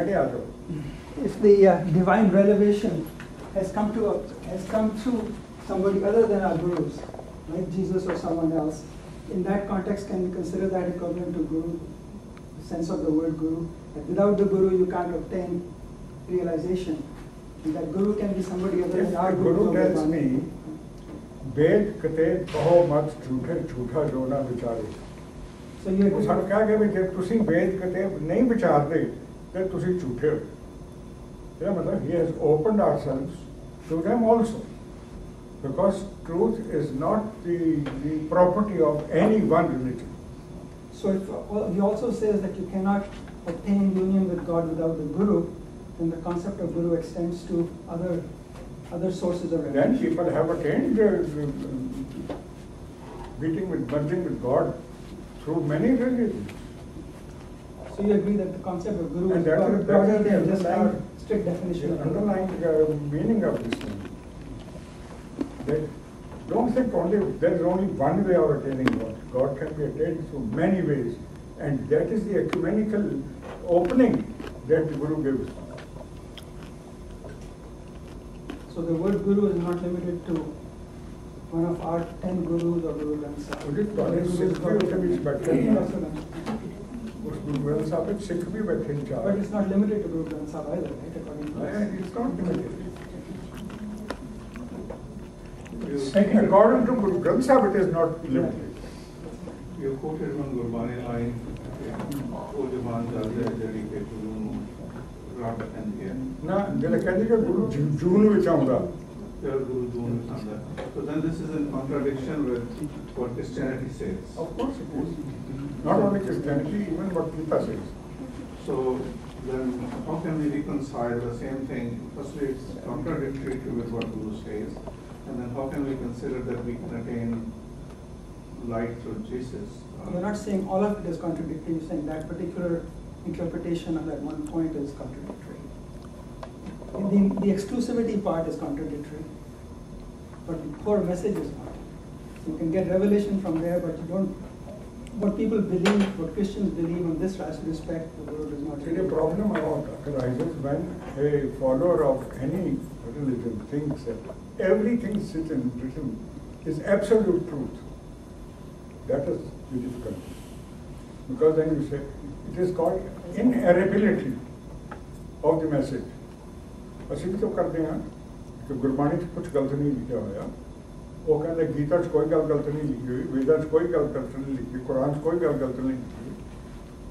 If the uh, divine revelation has come to, a- has come through somebody other than our gurus, like Jesus or someone else, in that context, can we consider that equivalent to guru, the sense of the word guru? That without the guru, you can't obtain realization. And that guru can be somebody other If than our the guru. guru tells me, वेद कते कहो मत झूठे झूठा जो ना ਵਿਚਾਰੇ So you ਉਹ agree? ਸਾਨੂੰ ਕਹਿ ਗਿਆ ਵੀ ਜੇ ਤੁਸੀਂ ਵੇਦ ਕਤੇ ਨਹੀਂ ਵਿਚਾਰਦੇ ਤੇ ਤੁਸੀਂ ਝੂਠੇ ਹੋ ਇਹਦਾ ਮਤਲਬ he has opened ourselves to them also because truth is not the the property of any one religion So if, well, he also says that you cannot obtain union with God without the guru, then the concept of guru extends to other, other sources of then people have attained uh, meeting with merging with God through many religions So you agree that the concept of guru And is broader broader than the just our underlying- strict definition the underlying uh, meaning of this thing. They don't think only, there is only one way of attaining God. God can be attained through many ways. And that is the ecumenical opening that the Guru gives. So the word guru is not limited to one of our ten gurus or Guru Granth Sahib. मुझे पुराने गुरुओं के बीच Guru Granth Sahib में Sikh But it's not limited to Guru Granth Sahib either, right? According to it's not limited. Second, according to Guru Granth Sahib, it is not limited. You quoted one Gurbani line, "O Jawan Jazza Jari ਗੁਰੂ ਨੂੰ ਰੱਬ ਕਹਿੰਦੀ ਹੈ ਨਾ ਜਿਹੜਾ ਕਹਿੰਦੇ ਕਿ ਗੁਰੂ ਜੂ- ਜੂਨ ਵਿੱਚ ਆਉਂਦਾ ਫਿਰ ਗੁਰੂ ਜੂਨ ਵਿੱਚ ਆਉਂਦਾ ਹੈ। So then this is in contradiction with what Christianity says. Of course it is. Not only Christianity, even what Gita says. So then how can we reconcile the same thing? Firstly, it's contradictory to with what Guru says. And then how can we consider that we can attain light through Jesus? Uh, You're not saying all of it is contradictory, you're saying that particular interpretation of that one point is contradictory. The, the exclusivity part is contradictory, but the core message is not. You can get revelation from there, but you don't, what people believe, what Christians believe on this respect, the world is not. See, the problem arises when a follower of any religion thinks that everything written, written is absolute truth. That is the difficulty. Because then you say, it is called inerrability of the message. ਅਸੀਂ ਵੀ ਤਾਂ ਕਰਦੇ ਹਾਂ ਕਿ ਗੁਰਬਾਣੀ 'ਚ ਕੁਝ ਗਲਤ ਨਹੀਂ ਲਿਖਿਆ ਹੋਇਆ ਉਹ ਕਹਿੰਦੇ ਗੀਤਾ 'ਚ ਕੋਈ ਗੱਲ ਗਲਤ ਨਹੀਂ ਲਿਖੀ ਹੋਈ ਵੇਦਾਂ 'ਚ ਕੋਈ ਗੱਲ ਗਲਤ ਨਹੀਂ ਲਿਖੀ ਕੁਰਾਨ 'ਚ ਕੋਈ ਗੱਲ ਗਲਤ ਨਹੀਂ ਲਿਖੀ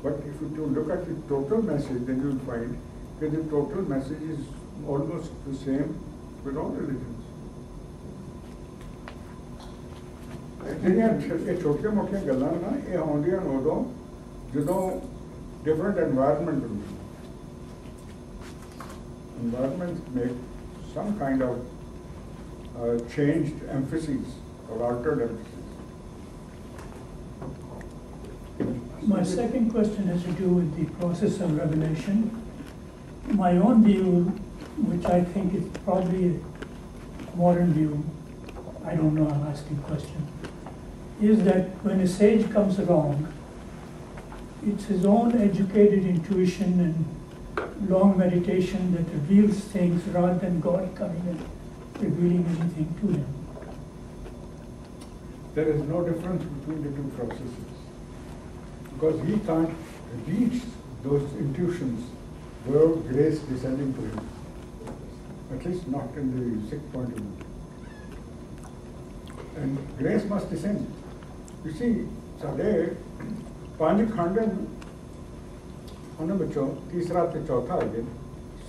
But if you to look at the total message, then you will find that the total message is almost the same with all religions. ਜਿਹੜੀਆਂ ਛ- ਇਹ ਛੋਟੀਆਂ ਮੋਟੀਆਂ ਗੱਲਾਂ ਨਾ ਇਹ ਆਉਂਦੀਆਂ ਨੇ ਉਦੋਂ ਜਦੋਂ different environment will be. Environments make some kind of uh, changed emphases or altered emphases. My second question has to do with the process of revelation. My own view, which I think is probably a modern view, I don't know, I'm asking question, is that when a sage comes along, it's his own educated intuition and long meditation that reveals things rather than God coming and revealing anything to him. There is no difference between the two processes. Because he can't reach those intuitions without grace descending to him. At least not in the Sikh point of view. And grace must descend. You see, ਸਾਡੇ ਪੰਜ ਖੰਡ ਉਹਨਾਂ ਵਿੱਚੋਂ ਤੀਸਰਾ ਤੇ ਚੌਥਾ ਹੈ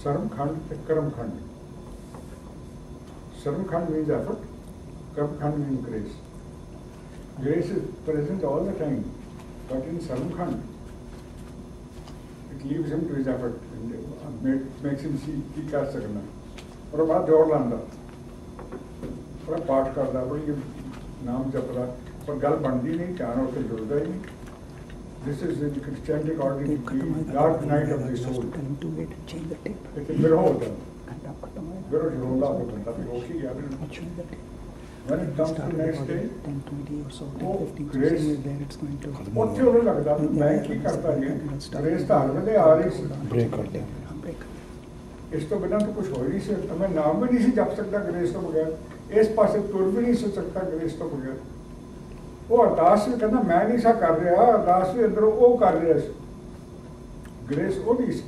ਸਰਮ ਖੰਡ ਤੇ ਕਰਮ ਖੰਡ ਸਰਮ ਖੰਡ means effort Karam Khand means grace grace is present all the time, but in Sarvakhan, it leaves him to his effort and make, makes him see ਕੀ ਕਰ ਸਕਦਾ ਪਰ ਬਾਅਦ ਜੋੜ ਲਾਂਦਾ ਪਰ ਪਾਠ ਕਰਦਾ ਬੜੀ ਨਾਮ ਜਪਦਾ ਪਰ ਗੱਲ ਬਣਦੀ ਨਹੀਂ ਧਿਆਨ ਉੱਤੇ ਜੁੜਦਾ ਹੀ ਨਹੀਂ This is the Christianity organ, the dark night of the soul. लेकिन विरह होता है विरह रोला होता है अभी ओके या फिर When it comes to next day, वो grace. उत्ते होने लगता है मैं की करता है grace तो हर वेले आ रही है break करते हैं इस तो बिना तो कुछ हो ही नहीं सकता मैं नाम भी नहीं जप सकता ग्रेस तो बगैर इस पासे तुर भी नहीं सकता ग्रेस तो बगैर ਉਹ ਅਰਦਾਸ ਵੀ ਕਹਿੰਦਾ ਮੈਂ ਨਹੀਂ ਸਾ ਕਰ ਰਿਹਾ ਅਰਦਾਸ ਵੀ ਅੰਦਰੋਂ ਉਹ ਕਰ ਰਿਹਾ ਸੀ ਗ੍ਰੇਸ ਉਹ ਨਹੀਂ ਸੀ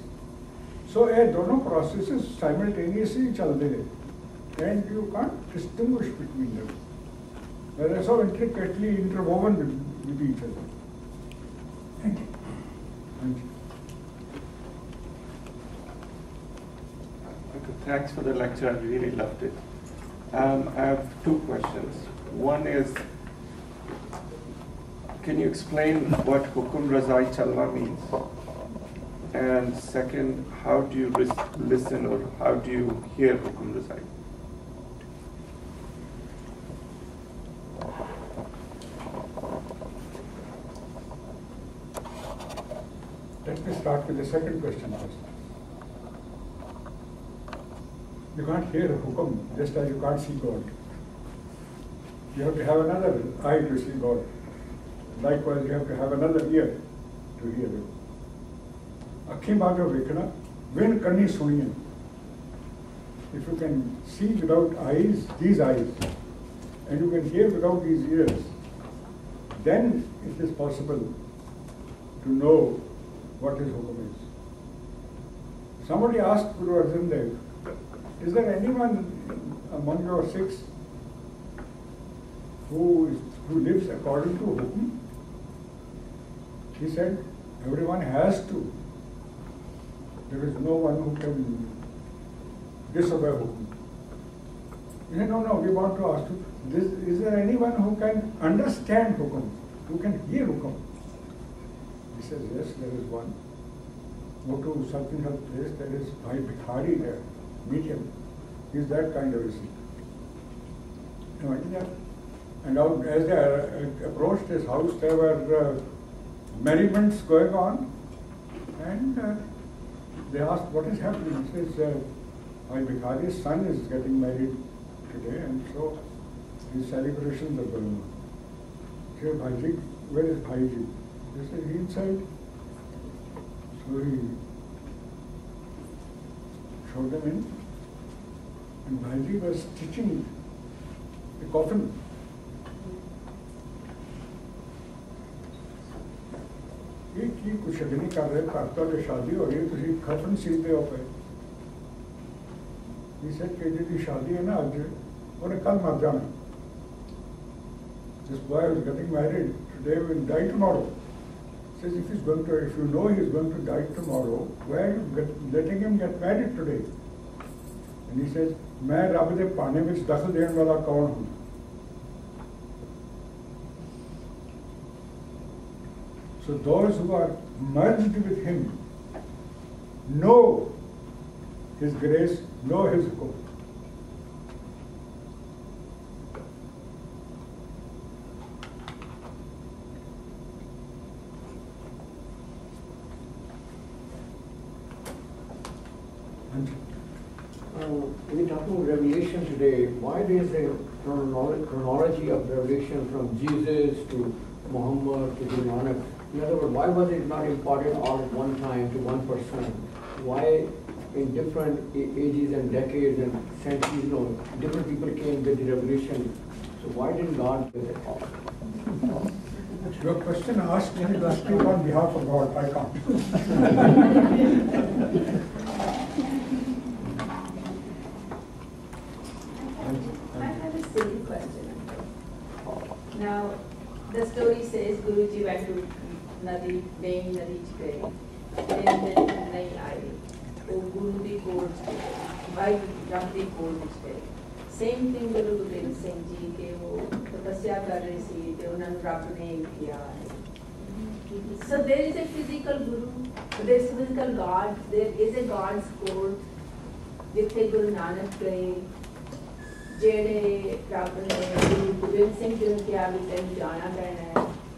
ਸੋ ਇਹ ਦੋਨੋਂ ਪ੍ਰੋਸੈਸਸ ਸਾਈਮਲਟੇਨੀਅਸਲੀ ਚੱਲਦੇ ਨੇ and you can't distinguish between them they are so intricately interwoven with, with each other Thank you. Thank you. Okay, thanks for the lecture, I really loved it. Um, I have two questions. One is, can you explain what Hukum Razai Chalna means? And second, how do you listen or how do you hear Hukum Razai? Let me start with the second question first. You can't hear hukum just as you can't see God. You have to have another eye to see God. Likewise, you have to have another ear to hear it. Akhi Bhaga Vikna, when Karni Suniyan. If you can see without eyes, these eyes, and you can hear without these ears, then it is possible to know what is Hukam is. Somebody asked Guru Arjan Dev, is there anyone among your Sikhs who, is, who lives according to Hukam?" He said, everyone has to. There is no one who can disobey hukum. He said, no, no, we want to ask you, this, is there anyone who can understand hukum, who can hear hukum? He says, yes, there is one. Go to such and place, there is Bhai Bhikhari there, meet him. He is that kind of a Sikh. You. And as they approached his house, there were uh, merriments going on, and uh, they asked, what is happening? He says, uh, Bhai Bhikhari's son is getting married today, and so these celebrations are going on. He said, Bhaiji, where is Bhaiji? They said, he inside. So he showed them in, and Bhaiji was stitching a coffin. ਇਹ ਕੀ ਕੁਛ ਨਹੀਂ ਕਰ ਰਹੇ ਘਰ ਤੁਹਾਡੇ ਸ਼ਾਦੀ ਹੋ ਰਹੀ ਹੈ ਤੁਸੀਂ ਖਤਮ ਸੀਤੇ ਹੋ ਪਏ ਇਹ ਸੱਚ ਕਿ ਜਿਹਦੀ ਸ਼ਾਦੀ ਹੈ ਨਾ ਅੱਜ ਉਹਨੇ ਕੱਲ ਮਰ ਜਾਣਾ This boy is getting married today will die tomorrow. Says if he's going to, if you know he's going to die tomorrow, why are you get, letting him get married today? And he says, मैं रब दे पाने ਵਿੱਚ ਦਖਲ ਦੇਣ ਵਾਲਾ ਕੌਣ ਹੂੰ So those who are merged with him know his grace, know his. And Uh, We're talking revelation today. Why is the chronolo- chronology of revelation from Jesus to Muhammad to Guru Nanak? In other words, why was it not imparted all at one time to one person? Why in different ages and decades and centuries, you know, different people came with the revelation? So why didn't God give it all? your question asked me to speak on behalf of God, I can't. I have a silly question. Now, the story says Guruji went to Nadi, main Nadi ਚ ਗਏ ਤਿੰਨ ਦਿਨ ਨਹੀਂ ਆਏ ਉਹ ਗੁਰੂ ਦੀ ਕੋਲ ਚ ਗਏ ਭਾਈ ਜੰਗ ਦੀ ਕੋਲ ਵਿੱਚ ਗਏ ਸੇਮ ਥਿੰਗ ਗੁਰੂ ਗੋਬਿੰਦ ਸਿੰਘ ਜੀ ਕਿ ਉਹ ਤਪੱਸਿਆ ਕਰ ਰਹੇ ਸੀ ਤੇ ਉਹਨਾਂ ਨੂੰ ਰੱਬ ਨੇ ਕਿਹਾ So there is a physical guru, there is physical God, there is a God's court, ਜਿੱਥੇ ਗੁਰੂ ਨਾਨਕ ਗਏ ਜਿਹੜੇ ਰੱਬ ਨੇ ਗੁਰੂ ਗੋਬਿੰਦ ਸਿੰਘ ਜੀ ਨੂੰ ਕਿਹਾ ਵੀ ਤੈਨੂੰ ਜਾਣਾ ਪੈਣਾ ਹੈ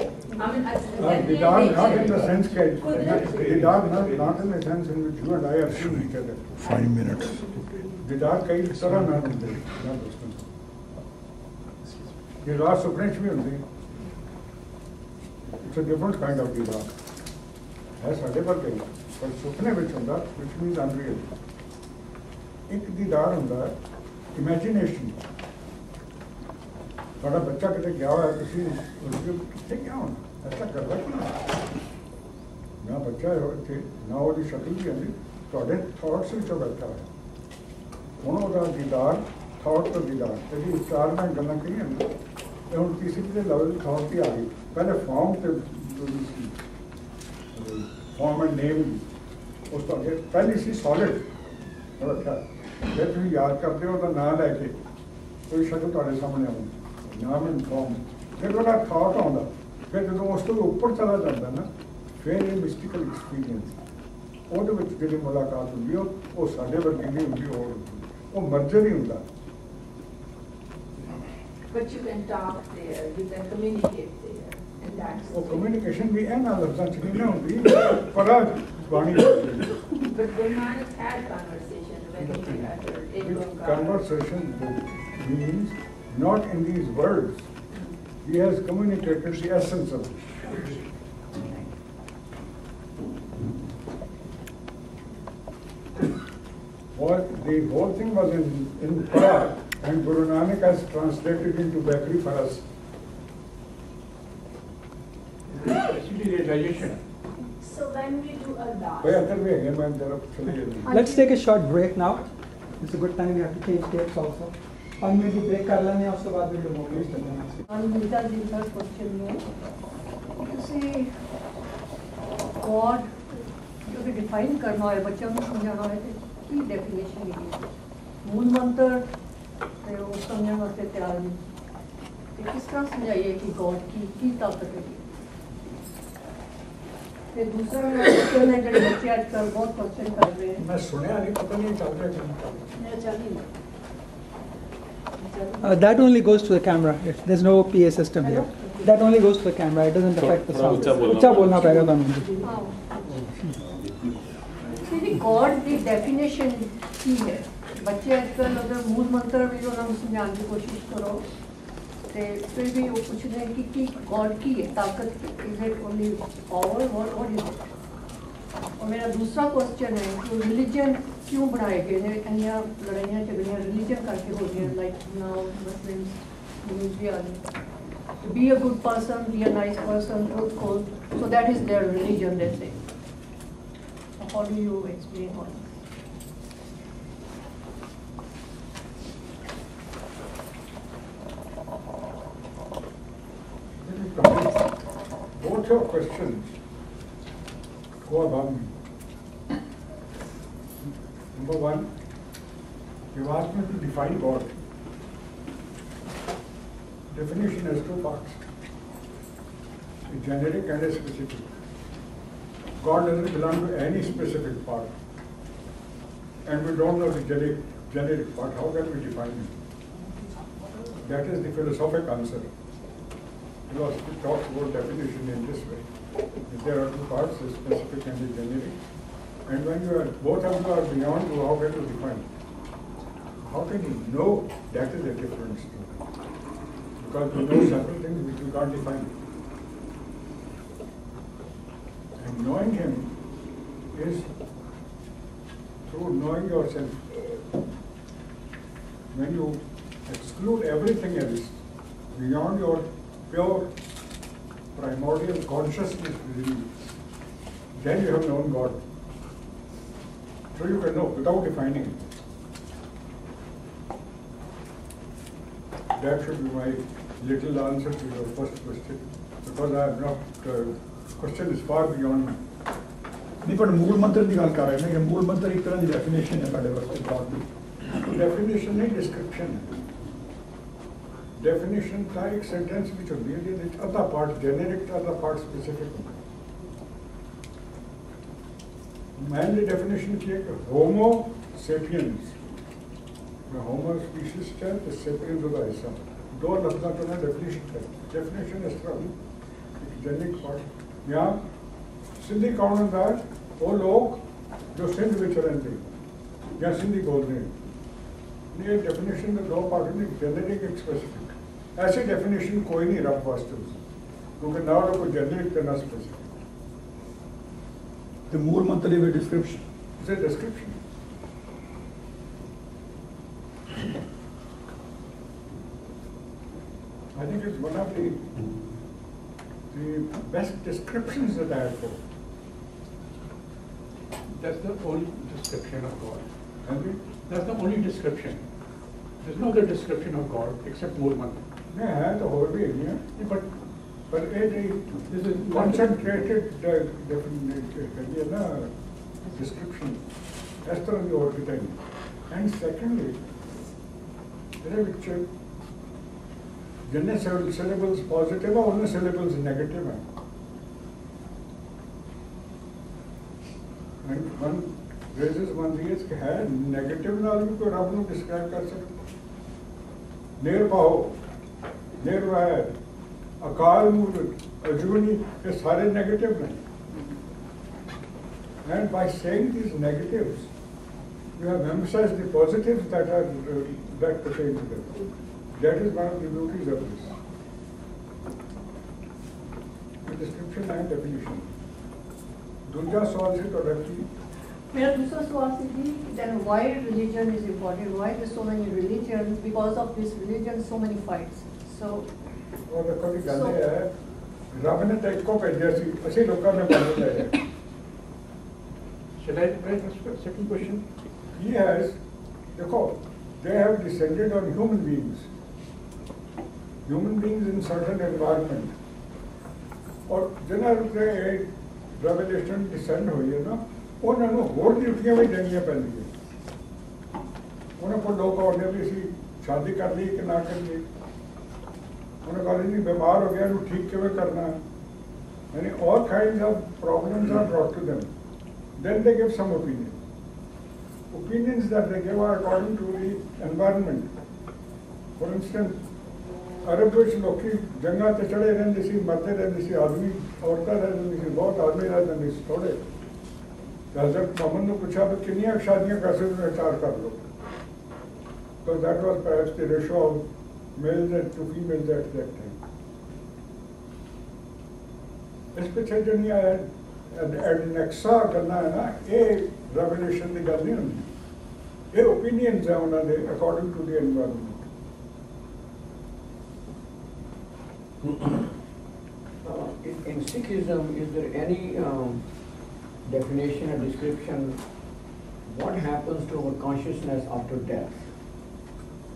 ਆ I mean, as Uh, when we Didar are not in the nature, sense that, ਕੁਦਰਤ Didar not, not in the sense in which you and I are seeing each other. Five minutes. Didar ਕਈ ਤਰ੍ਹਾਂ ਨਾਲ ਹੁੰਦੇ ਨੇ ਨਾ ਦੋਸਤੋ ਇਹ ਰਾਤ ਸੁਪਨੇ ਚ ਵੀ ਹੁੰਦੇ it's a different kind of ਦੀਦਾਰ ਹੈ ਸਾਡੇ ਪਰ ਕਈ ਪਰ ਸੁਪਨੇ ਵਿੱਚ ਹੁੰਦਾ which means unreal ਇੱਕ ਦੀਦਾਰ ਹੁੰਦਾ ਇਮੇਜਿਨੇਸ਼ਨ ਤੁਹਾਡਾ ਬੱਚਾ ਕਿਤੇ ਗਿਆ ਹੋਇਆ ਤੁਸੀਂ ਉਸਦੇ ਕਿੱਥੇ ਗਿਆ ਹੋਣਾ ਐਸਾ ਕਰਦਾ ਕਿ ਨਾ ਨਾ ਬੱਚਾ ਹੈ ਇੱਥੇ ਨਾ ਉਹਦੀ ਸ਼ਕਲ ਵੀ ਆਉਂਦੀ ਤੁਹਾਡੇ ਥਾਟਸ ਵਿੱਚ ਉਹ ਬੈਠਾ ਹੈ ਹੁਣ ਉਹਦਾ ਦੀਦਾਰ ਥਾਟ ਤੋਂ ਦੀਦਾਰ ਤੇ ਜੀ ਚਾਰ ਮੈਂ ਗੱਲਾਂ ਕਹੀਆਂ ਨੇ ਤੇ ਹੁਣ ਕਿਸੇ ਦੇ ਲੈਵਲ ਥਾਟ ਤੇ ਆ ਗਈ ਪਹਿਲੇ ਫਾਰਮ ਤੇ ਜਿਹੜੀ ਸੀ ਫਾਰਮ ਐਂਡ ਨੇਮ ਉਸ ਤੋਂ ਅੱਗੇ ਪਹਿਲੀ ਸੀ ਸੋਲਿਡ ਰੱਖਿਆ ਜੇ ਤੁਸੀਂ ਯਾਦ ਕਰਦੇ ਹੋ ਤਾਂ ਨਾਂ ਲੈ ਕੇ ਕੋਈ ਸ਼ਕਲ ਤੁਹਾਡੇ ਸਾਹਮਣੇ ਆਉਂਦੀ ਨਾਮ ਐਂਡ ਫਾਰਮ ਫਿਰ ਉਹਦਾ ਥਾਟ ਆਉਂਦਾ ਫਿਰ ਜਦੋਂ ਉਸ ਤੋਂ ਉੱਪਰ ਚਲਾ ਜਾਂਦਾ ਨਾ ਫਿਰ ਇਹ ਮਿਸਟੀਕਲ ਐਕਸਪੀਰੀਅੰਸ ਉਹਦੇ ਵਿੱਚ ਜਿਹੜੀ ਮੁਲਾਕਾਤ ਹੁੰਦੀ ਹੈ ਉਹ- ਉਹ ਸਾਡੇ ਵਰਗੀ ਨਹੀਂ ਹੁੰਦੀ ਹੋਰ। ਉਹ ਮਰਜ਼ਰ ਹੀ ਹੁੰਦਾ but you can talk there, you can communicate there, and that's. ਉਹ ਕਮਿਊਨੀਕੇਸ਼ਨ ਵੀ ਇਹਨਾਂ ਲਫ਼ਜ਼ਾਂ ਚ ਨਹੀਂ ਨਾ ਹੁੰਦੀ ਪਰ ਬਾਣੀ ਵਿੱਚ। But had conversation when he uttered Ek Which Onkar. conversation means not in these words. He has communicated the essence of it. What the whole thing was in, in Parag, and Guru Nanak has translated into Vaikhari for us. So when we do a Let's take a short break now. It's a good time. We have to change tapes also. और maybe break कर लेंगे और उसके बाद video movie कर लेंगे ਅਨਿਤਾ ਜੀ ਦਾ question ਹੈ ਤੁਸੀਂ ਗੋਡ ਜੋ ਡਿਫਾਈਨ ਕਰਨਾ ਹੋਏ ਬੱਚਿਆਂ ਨੂੰ ਸਮਝਾਉਣਾ ਹੋਏ ਤੇ ਕੀ ਡੈਫੀਨੇਸ਼ਨ ਹੈ ਮੂਲ ਮੰਤਰ ਤੇ ਉਹ ਸਮਝਣ ਵਾਸਤੇ ਤਿਆਰ ਨਹੀਂ ਤੇ ਕਿਸ ਤਰ੍ਹਾਂ ਸਮਝਾਈਏ ਕਿ ਗੋਡ ਕੀ ਕੀ ਤਾਕਤ ਹੈ ਤੇ ਦੂਸਰਾ ਕੁਐਸਚਨ ਹੈ ਜਿਹੜੇ ਬੱਚੇ ਅੱਜ ਕੱਲ੍ਹ ਬਹੁਤ ਕੁਐਸਚਨ ਕਰ ਰਹੇ ਹਨ मैं सुनया नहीं पता नहीं चल रहा कि ਮੇਰਾ ਚੱਲ ਹੀ Uh, that only goes to the camera. If there's no PA system here. That only goes to the camera. It doesn't affect the sound. Ucha bolna payega tamko. God की डेफिनेशन की है बच्चे आजकल अगर मूल मंत्र भी जो ना समझाने की कोशिश करो तो फिर भी वो पूछ रहे हैं कि गॉड की है ताकत is it only power what what और मेरा दूसरा क्वेश्चन है कि रिलीजन क्यों बनाए गए हैं इंडिया लड़ाइयाँ झगड़ियाँ रिलीजन करके हो रही हैं लाइक नाउ मुस्लिम्स हिंदूज भी आ रहे be a good person be a nice person truthful so that is their religion let's say So how do you explain all this Both your questions Go above me. Number one, you asked me to define God. Definition has two parts, a generic and a specific. God doesn't belong to any specific part. And we don't know the generic, generic part, how can we define it? That is the philosophic answer. Philosophy talks about definition in this way. If there are two parts, the specific and the generic. And when you are, both of you are beyond, you, how can you define? How can you know that is a difference? Because you know several things which you can't define. And knowing him is through knowing yourself. When you exclude everything else beyond your pure primordial consciousness within you, then you have known God. So you can know without defining it. That should be my little answer to your first question, because I have not, the uh, question is far beyond me. ਨਹੀਂ ਪਰ ਮੂਲ ਮੰਤਰ ਦੀ ਗੱਲ ਕਰ ਰਹੇ ਨੇ ਕਿ ਮੂਲ ਮੰਤਰ ਇੱਕ ਤਰ੍ਹਾਂ ਦੀ ਡੈਫੀਨੇਸ਼ਨ ਹੈ ਸਾਡੇ ਵਾਸਤੇ ਗੋਡ ਦੀ ਡੈਫੀਨੇਸ਼ਨ ਨਹੀਂ ਡਿਸਕ੍ਰਿਪਸ਼ਨ ਹੈ Definition का एक sentence which होती है जिसमें आधा part generic आधा part specific होता है मैंने definition की है कि homo sapiens में homo species क्या है तो sapiens होगा ऐसा दो लफ्जा तो ना definition है definition इस तरह हुई एक generic part यहाँ सिंधी कौन होता है वो लोग जो सिंध ਵਿੱਚ ਰਹਿੰਦੇ ਜਾਂ ਸਿੰਧੀ ਬੋਲਦੇ ਨੇ ਇਹ ਡੈਫੀਨੇਸ਼ਨ ਦੇ ਦੋ ਪਾਰਟ ਨੇ ਜਨਰਿਕ ਇੱਕ ਸਪੈਸੀਫਿਕ ऐसी डेफिनेशन कोई नहीं रब वास्ते क्योंकि ना तो कोई जनरेट करना स्पेसिफिक The मूल मतलब है description it's a description I think it's one of the the best descriptions of God. That's the only description of God. That's the only description. There's no other description of God except Mool नहीं है तो और भी है but पर ये concentrated करिए ना description as per the orbital and secondly picture जितने सिलेबल्स पॉजिटिव है उतने सिलेबल्स नेगेटिव हैं। वन रेजेस वन रीज है नेगेटिव नाल भी कोई रब न डिस्क्राइब कर सकता निरभाव दे रहा है अकाल मूर्त अजूनी ये सारे नेगेटिव हैं and by saying these negatives you have emphasized the positives that are back that to them. That is one of the beauties of this. Description and definition. दूसरा सवाल से तो रखी मेरा दूसरा सवाल से थी then why religion is important why there are so many religions because of this religion so many fights so ਉਹ ਦੇਖੋ ਦੀ ਗੱਲ ਇਹ ਹੈ ਰੱਬ ਨੇ ਤਾਂ ਇੱਕੋ ਭੇਜਿਆ ਸੀ ਅਸੀਂ ਲੋਕਾਂ ਨੇ ਬਦਲ ਲਿਆ Should I ask the second question? He has, देखो, they have descended on human beings. Human beings in certain environment. ਔਰ ਜਿਹਨਾਂ ਉੱਤੇ ਇਹ revelation descend ਹੋਈ ਹੈ ਨਾ ਉਹਨਾਂ ਨੂੰ ਹੋਰ ਡਿਊਟੀਆਂ ਵੀ ਦੇਣੀਆਂ ਪੈਂਦੀਆਂ ਉਹਨਾਂ ਕੋਲ ਲੋਕ ਆਉਂਦੇ ਵੀ ਅਸੀਂ ਸ਼ਾਦੀ ਕਰ ਲਈ ਕਿ ਨਾ ਕਰੀਏ उन्होंने कहा जी बीमार हो गया ठीक किमें करना है यानी all kind of problems are brought to them then they give some opinion. Opinions that they give are according to the environment. For instance, Arab लोग जंगल से चढ़े रहते मरते रहते आदमी औरतें रहती बहुत आदमी रहते सी थोड़े हज़रत मोहम्मद ने पूछा भी शादियाँ कैसे चार कर लो तो that was perhaps the of male that two females that that time. Especially when I had an exa Ganana, a revelation the Ganyan, a opinion Zavana according to the environment. Uh, in Sikhism, is there any um, definition or description what happens to our consciousness after death?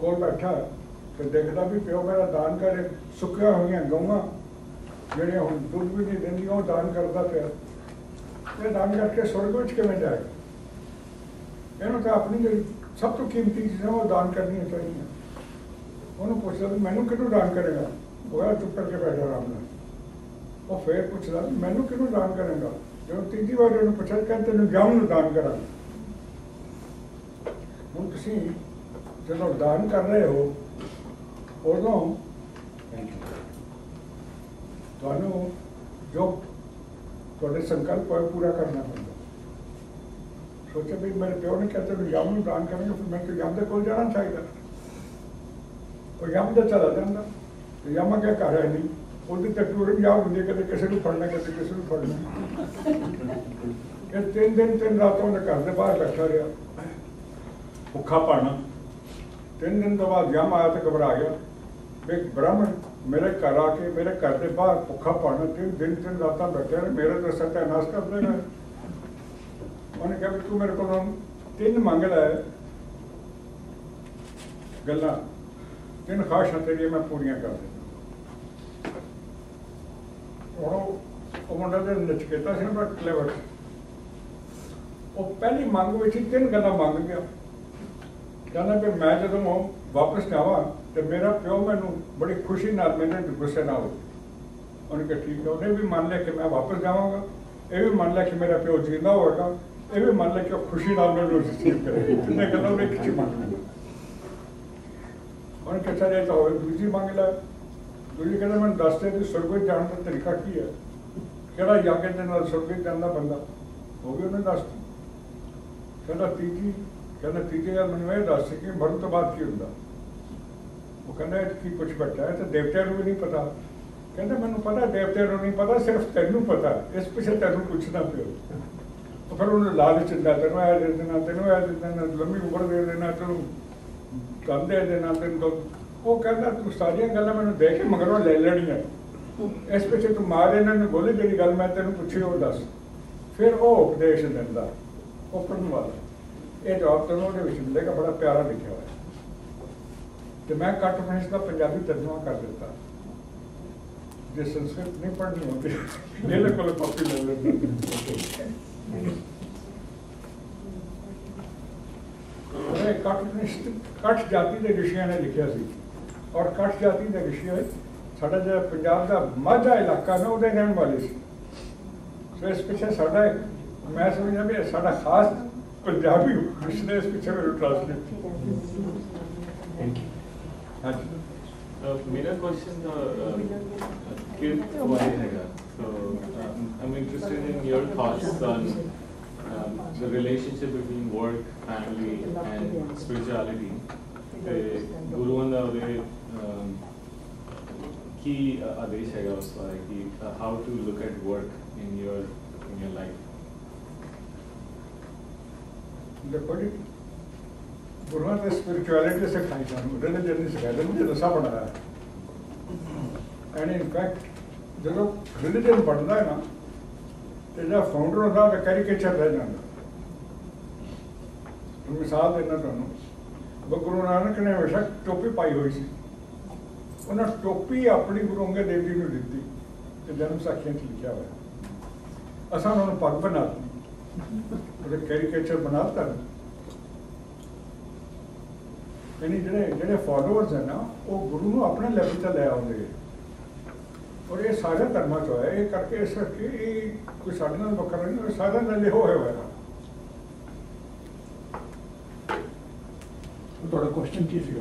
ਕੋਲ ਬੈਠਾ ਤੇ ਦੇਖਦਾ ਵੀ ਪਿਓ ਮੇਰਾ ਦਾਨ ਕਰੇ, ਸੁੱਕੀਆਂ ਹੋਈਆਂ ਗਊਆਂ ਜਿਹੜੀਆਂ ਹੁਣ ਦੁੱਧ ਵੀ ਨਹੀਂ ਦਿੰਦੀਆਂ ਉਹ ਦਾਨ ਕਰਦਾ ਪਿਆ। ਇਹ ਦਾਨ ਕਰਕੇ ਸਵਰਗ ਵਿੱਚ ਕਿਵੇਂ ਜਾਏਗਾ ਇਹਨੂੰ ਤਾਂ ਆਪਣੀ ਜਿਹੜੀ ਸਭ ਤੋਂ ਕੀਮਤੀ ਚੀਜ਼ਾਂ ਉਹ ਦਾਨ ਕਰਨੀਆਂ ਚਾਹੀਦੀਆਂ। ਉਹਨੂੰ ਪੁੱਛਦਾ ਵੀ ਮੈਨੂੰ ਕਿਹਨੂੰ ਦਾਨ ਕਰੇਗਾ? ਉਹ ਆ ਚੁੱਪ ਕਰਕੇ ਬੈਠਾ ਆਰਾਮ ਨਾਲ। ਉਹ ਫੇਰ ਪੁੱਛਦਾ ਵੀ ਮੈਨੂੰ ਕਿਹਨੂੰ ਦਾਨ ਕਰੇਗਾ? ਜਦੋਂ ਤੀਜੀ ਵਾਰ ਉਹਨੂੰ ਪੁੱਛਿਆ, ਕਹਿੰਦੇ ਤੈਨੂੰ ਜਾਉਂ ਨੂੰ ਦਾਨ ਕਰਾਂਗਾ। ਹੁਣ ਤੁਸੀਂ ਜਦੋਂ ਦਾਨ ਕਰ ਰਹੇ ਹੋ ਉਦੋਂ ਤੁਹਾਨੂੰ ਜੋ ਤੁਹਾਡੇ ਸੰਕਲਪ ਹੈ ਪੂਰਾ ਕਰਨਾ ਪੈਂਦਾ ਸੋਚਿਆ ਵੀ ਮੇਰੇ ਪਿਓ ਨੇ ਕਹਿੰਦੇ ਵੀ ਯਮ ਨੂੰ ਦਾਨ ਕਰਾਂਗੇ ਫਿਰ ਮੈਂ ਤਾਂ ਯਮ ਦੇ ਕੋਲ ਜਾਣਾ ਚਾਹੀਦਾ ਉਹ ਯਮ ਦਾ ਚਲਾ ਜਾਂਦਾ ਤੇ ਯਮ ਅੱਗੇ ਘਰ ਹੈ ਨਹੀਂ ਉਹਦੀ ਤਾਂ ਟੂਰਿੰਗ ਜਾ ਹੁੰਦੀ ਹੈ, ਕਦੇ ਕਿਸੇ ਨੂੰ ਫੜਨਾ ਕਦੇ ਕਿਸੇ ਨੂੰ ਫੜਨਾ ਇਹ ਤਿੰਨ ਦਿਨ ਤਿੰਨ ਰਾਤਾਂ ਉਹਦੇ ਘਰ ਦੇ ਬਾਹਰ ਬੈਠਾ ਰਿਹਾ ਭੁੱਖਾ ਪਾਣਾ ਤਿੰਨ ਦਿਨ ਤੋਂ ਬਾਅਦ ਜਮ ਆਇਆ ਤੇ ਘਬਰਾ ਗਿਆ। ਵੀ ਬ੍ਰਾਹਮਣ, ਮੇਰੇ ਘਰ ਆ ਕੇ, ਮੇਰੇ ਘਰ ਦੇ ਬਾਹਰ ਭੁੱਖਾ ਪਾਣਾ ਤਿੰਨ ਦਿਨ ਤਿੰਨ ਰਾਤਾਂ ਬੈਠਿਆ ਮੇਰੇ ਤੇ ਤਾਂ ਸਤਿਆਨਾਸ਼ ਕਰ ਦੇਗਾ ਉਹਨੇ ਕਿਹਾ ਵੀ ਤੂੰ ਮੇਰੇ ਕੋਲੋਂ ਤਿੰਨ ਮੰਗ ਲੈ। ਗੱਲਾਂ, ਤਿੰਨ ਖਾਸ਼ਾਂ ਤੇਰੀਆਂ ਮੈਂ ਪੂਰੀਆਂ ਕਰ ਦਿੰਦਾ। ਉਹ- ਮੁੰਡਾ ਤੇ ਨਚਕੇਤਾ ਸੀ ਨਾ ਬੜਾ ਕਲੇਵਰ ਉਹ ਪਹਿਲੀ ਮੰਗ ਵਿੱਚ ਹੀ ਤਿੰਨ ਗੱਲਾਂ ਮੰਗ ਗਿਆ। ਕਹਿੰਦਾ ਕਿ ਮੈਂ ਜਦੋਂ ਉਹ ਵਾਪਸ ਜਾਵਾਂ ਤੇ ਮੇਰਾ ਪਿਓ ਮੈਨੂੰ ਬੜੀ ਖੁਸ਼ੀ ਨਾਲ ਮੇਰੇ ਤੇ ਗੁੱਸੇ ਨਾਲ ਹੋਵੇ। ਉਹਨੇ ਕਿਹਾ, ਠੀਕ ਹੈ। ਉਹਨੇ ਵੀ ਮੰਨ ਲਿਆ ਕਿ ਮੈਂ ਵਾਪਸ ਜਾਵਾਂਗਾ। ਇਹ ਵੀ ਮੰਨ ਲਿਆ ਕਿ ਮੇਰਾ ਪਿਓ ਜਿੰਦਾ ਹੋਵੇਗਾ ਇਹ ਵੀ ਮੰਨ ਲਿਆ ਕਿ ਉਹ ਖੁਸ਼ੀ ਨਾਲ ਮੈਨੂੰ ਰਿਸੀਵ ਕਰੇਗਾ। ਤਿੰਨੇ ਗੱਲਾਂ ਉਹਨੇ ਇੱਕ ਮੰਗ ਲਈਆਂ ਉਹਨੇ ਕਿਹਾ, ਚੱਲ ਤਾਂ ਹੋਵੇ, ਦੂਜੀ ਮੰਗ ਲੈ। ਦੂਜੀ ਕਹਿੰਦਾ, ਮੈਨੂੰ ਦੱਸ ਦੇ ਕਿ ਸੁਰਗ ਜਾਣ ਦਾ ਤਰੀਕਾ ਕੀ ਹੈ? ਕਿਹੜਾ ਯੱਗ ਦੇ ਨਾਲ ਸੁਰਗ ਜਾਂਦਾ ਬੰਦਾ? ਉਹ ਵੀ ਉਹਨੇ ਦੱਸ ਦਿੱਤਾ। ਕਹਿੰਦਾ, ਤੀਜੀ ਕਹਿੰਦਾ ਤੀਜੀ ਗੱਲ ਮੈਨੂੰ ਇਹ ਦੱਸ ਕਿ ਮਰਨ ਤੋਂ ਬਾਅਦ ਕੀ ਹੁੰਦਾ? ਉਹ ਕਹਿੰਦਾ, ਇਹ ਕੀ ਕੁਝ ਬੱਚਾ ਹੈ ਤੇ ਦੇਵਤਿਆਂ ਨੂੰ ਵੀ ਨਹੀਂ ਪਤਾ। ਕਹਿੰਦਾ, ਮੈਨੂੰ ਪਤਾ, ਦੇਵਤਿਆਂ ਨੂੰ ਨਹੀਂ ਪਤਾ, ਸਿਰਫ ਤੈਨੂੰ ਪਤਾ। ਇਸ ਪਿੱਛੇ ਤੈਨੂੰ ਪੁੱਛਣਾ ਪਿਓ ਉਹ ਫਿਰ ਉਹਨੂੰ ਲਾਲਚ ਦਿੰਦਾ, ਤੈਨੂੰ ਇਹ ਦੇ ਦੇਣਾ, ਤੈਨੂੰ ਇਹ ਦੇ ਦੇਣਾ, ਲੰਮੀ ਉਮਰ ਦੇ ਦੇਣਾ, ਤੈਨੂੰ ਕੰਮ ਦੇ ਦੇਣਾ, ਤੈਨੂੰ ਦੁੱਧ। ਉਹ ਕਹਿੰਦਾ, ਤੂੰ ਸਾਰੀਆਂ ਗੱਲਾਂ ਮੈਨੂੰ ਦੇ ਕੇ ਮਗਰੋਂ ਲੈ ਲੈਣੀਆਂ। ਇਸ ਪਿੱਛੇ ਤੂੰ ਮਾਰ ਇਹਨਾਂ ਨੂੰ ਬੋਲੇ, ਜਿਹੜੀ ਗੱਲ ਮੈਂ ਤੈਨੂੰ ਪੁੱਛੀ, ਉਹ ਦੱਸ। ਫਿਰ ਉਹ ਉਪਦੇਸ਼ ਦਿੰਦਾ, ਉਹ ਪੜਨ ਵਾਲਾ। ਇਹ ਜਵਾਬ ਤੈਨੂੰ ਉਹਦੇ ਵਿੱਚ ਮਿਲੇਗਾ ਬੜਾ ਪਿਆਰਾ ਲਿਖਿਆ ਹੋਇਆ। ਤੇ ਮੈਂ ਕੱਟ ਫਰੈਂਚ ਦਾ ਪੰਜਾਬੀ ਤਰਜਮਾ ਕਰ ਦਿੱਤਾ। ਜੇ ਸੰਸਕ੍ਰਿਤ ਨਹੀਂ ਪੜ੍ਹਨੀ ਹੁੰਦੀ ਇਹਦੇ ਕੋਲ ਕਾਪੀ ਲੈ ਲੈਂਦਾ ਉਹਨੇ ਕੱਟ ਫਰੈਂਚ ਕੱਟ ਜਾਤੀ ਦੇ ਰਿਸ਼ੀਆਂ ਨੇ ਲਿਖਿਆ ਸੀ। ਔਰ ਕੱਟ ਜਾਤੀ ਦੇ ਰਿਸ਼ੀ ਸਾਡਾ ਜਿਹੜਾ ਪੰਜਾਬ ਦਾ ਮਾਝਾ ਇਲਾਕਾ ਨਾ, ਉਹਦੇ ਰਹਿਣ ਵਾਲੇ ਸੀ। ਸੋ ਇਸ ਪਿੱਛੇ ਸਾਡਾ ਮੈਂ ਸਮਝਦਾ ਵੀ ਸਾਡਾ ਖਾਸ पंजाबी कृष्ण इस पिक्चर में translate So uh, I'm interested in your thoughts on um, the relationship between work, family, and spirituality. Guru, ने उन्हें की आदेश है उसका कि how to look at work in your in your life. ਦੇਖੋ ਜੀ ਗੁਰੂਆਂ ਨੇ ਸਪਿਰਚੁਅਲਿਟੀ ਸਿਖਾਈ ਸਾਨੂੰ ਰਿਲੀਜਨ ਨਹੀਂ ਸਿਖਾਇਆ ਰਿਲੀਜਨ ਰਸਾ ਐਂਡ ਇਨ ਜਦੋਂ ਰਿਲੀਜਨ ਬਣਦਾ ਹੈ ਨਾ, ਤੇ ਜਿਹੜਾ ਫਾਊਂਡਰ ਹੁੰਦਾ ਉਹ ਕੈਰੀਕੇਚਰ ਰਹਿ ਜਾਂਦਾ। ਹੁਣ ਮਿਸਾਲ ਦੇਣਾ ਤੁਹਾਨੂੰ ਗੁਰੂ ਨਾਨਕ ਨੇ ਹਮੇਸ਼ਾ ਟੋਪੀ ਪਾਈ ਹੋਈ ਸੀ। ਉਹਨਾਂ ਟੋਪੀ ਆਪਣੀ ਗੁਰੂ ਅੰਗਦ ਦੇਵ ਜੀ ਨੂੰ ਦਿੱਤੀ, ਤੇ ਜਨਮ ਸਾਖੀਆਂ 'ਚ ਲਿਖਿਆ ਹੋਇਆ। ਅਸਾਂ ਉਹਨਾਂ ਨੂੰ ਪੱਗ ਬਣਾ ਦਿੱਤੀ। ਉਹਦੇ ਕੈਰੀਕੇਚਰ ਬਣਾਤਾ ਨਾ ਯਾਨੀ ਜਿਹੜੇ ਜਿਹੜੇ ਫਾਲੋਅਰਸ ਹੈ ਨਾ ਉਹ ਗੁਰੂ ਨੂੰ ਆਪਣੇ ਲੈਵਲ ਤੇ ਲੈ ਆਉਂਦੇ ਹੈ ਔਰ ਇਹ ਸਾਰੇ ਧਰਮਾਂ ਚ ਹੋਇਆ ਇਹ ਕਰਕੇ ਇਸ ਕਰਕੇ ਇਹ ਕੋਈ ਸਾਡੇ ਨਾਲ ਵੱਖਰਾ ਨਹੀਂ ਸਾਰਿਆਂ ਨਾਲ ਇਹੋ ਹੋਇਆ ਹੋਇਆ। ਤੁਹਾਡਾ ਕੁਐਸਚਨ ਕੀ ਸੀਗਾ?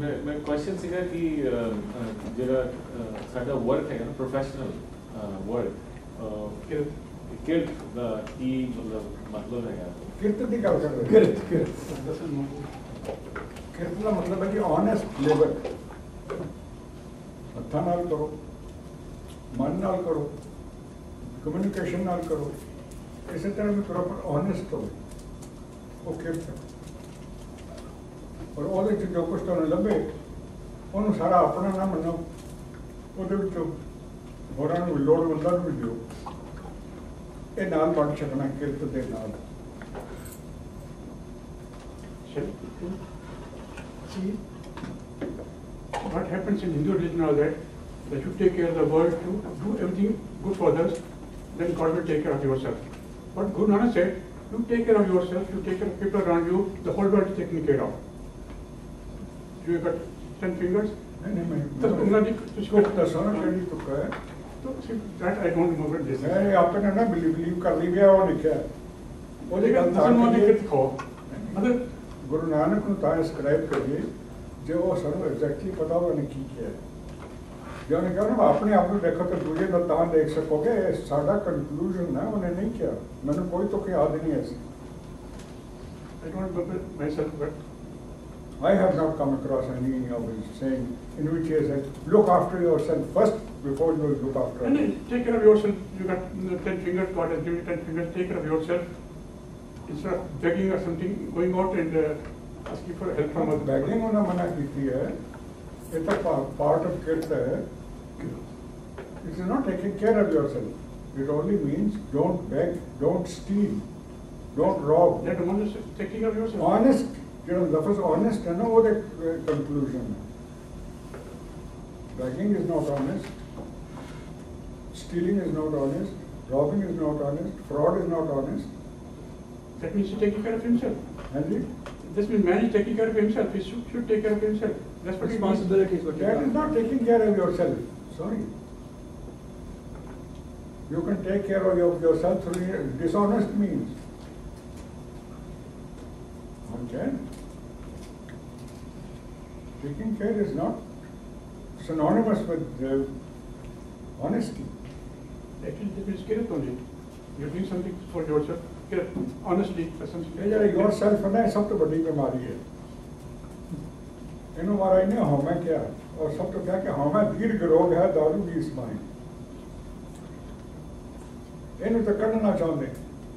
ਮੈਂ ਮੈਂ ਕੁਐਸਚਨ ਸੀਗਾ ਕਿ ਜਿਹੜਾ ਸਾਡਾ ਵਰਕ ਹੈਗਾ ਨਾ ਪ੍ਰੋਫੈਸ਼ਨਲ ਵਰਕ ਕਿਰਤ ਕਿਰਤ ਦਾ ਕੀ ਮਤਲਬ ਮਤਲਬ ਹੈਗਾ? ਕਿਰਤ ਦੀ ਗੱਲ ਕਰ ਰਹੇ ਕਿਰਤ ਕਿਰਤ। ਕਿਰਤ ਦਾ ਮਤਲਬ ਹੈ ਕਿ ਓਨੈਸਟ ਲੇਬਰ ਹੱਥਾਂ ਨਾਲ ਕਰੋ ਮਨ ਨਾਲ ਕਰੋ ਕਮਿਊਨੀਕੇਸ਼ਨ ਨਾਲ ਕਰੋ। ਇਸੇ ਤਰ੍ਹਾਂ ਵੀ ਕਰੋ ਪਰ ਓਨੈਸਟ ਹੋਵੇ ਉਹ ਕਿਰਤ ਔਰ ਉਹਦੇ ਚ ਜੋ ਕੁਝ ਤੁਹਾਨੂੰ ਲੱਭੇ ਉਹਨੂੰ ਸਾਰਾ ਆਪਣਾ ਨਾ ਮੰਨੋ। ਉਹਦੇ ਵਿੱਚੋਂ ਹੋਰਾਂ ਨੂੰ ਵੀ ਲੋੜਵੰਦਾਂ ਨੂੰ ਵੀ ਦਿਓ। ਇਹ ਨਾਲ ਬਣ ਸਕਣਾ ਕਿਰਤ ਦੇ ਨਾਲ See, what happens in Hindu religion are that, that you take care of the world, to do everything good for others, then God will take care of yourself. But Guru Nanak said, you take care of yourself, you take care of people around you, the whole world is taken care of. You got ten fingers? ਨਹੀਂ ਨਹੀਂ ਮੈਂ ਤਾਂ ਉਹਨਾਂ ਦੀ ਤੁਸੀਂ ਤੁਕ ਦੱਸੋ ਨਾ ਕਿਹੜੀ तो that I don't remember this नहीं आपने ना बिलीव बिलीव कर ली गया और लिखा वो ये गलत था कि ये लिखो मतलब गुरु नानक ने तां स्क्राइब कर दिए जो वो सर्व एग्जैक्टली पता होगा ने की किया जो ने कहा अपने आप में देखो तो दूजे का तां देख सकोगे साडा कंक्लूजन है उन्हें नहीं किया। मैंने कोई तो कोई याद नहीं ऐसी। I don't remember myself but I have not come across any of his saying in which he has said, look after yourself first before you look after others. And take care of yourself. You got ten fingers. God has given you ten fingers. Take care of yourself. Instead of begging or something, going out and uh, asking for help from other Begging होना मना कीती है. It's a part of guilt है. It is not taking care of yourself. It only means don't beg, don't steal, don't rob. That honest taking care of yourself. Honest. You know, the first honest, ना know what conclusion conclusion. begging is not honest. Stealing is not honest. Robbing is not honest. Fraud is not honest. That means he's taking care of himself. and This means man is taking care of himself, he should, should take care of himself. That's what it means. Responsibility is what that is not taking care of yourself. Sorry. You can take care of your- yourself through dishonest means. Okay. Taking care is not synonymous with uh, honesty Actually, that means care only. You're doing something for yourself, care, honestly, or something. ਇਹ ਜਿਹੜਾ yourself ਹੈ ਨਾ ਇਹ ਸਭ ਤੋਂ ਵੱਡੀ ਬਿਮਾਰੀ ਹੈ ਇਹਨੂੰ ਮਾਰਾ ਇਹਨੇ ਹਉਮੈ ਕਿਹਾ ਔਰ ਸਭ ਤੋਂ ਕਿਹਾ ਕਿ ਹਉਮੈ ਦੀਰਘ ਰੋਗ ਹੈ ਦਾਰੂ ਦੀ ਸਮਾਈ ਇਹਨੂੰ ਤਾਂ ਕੱਢਣਾ ਚਾਹੁੰਦੇ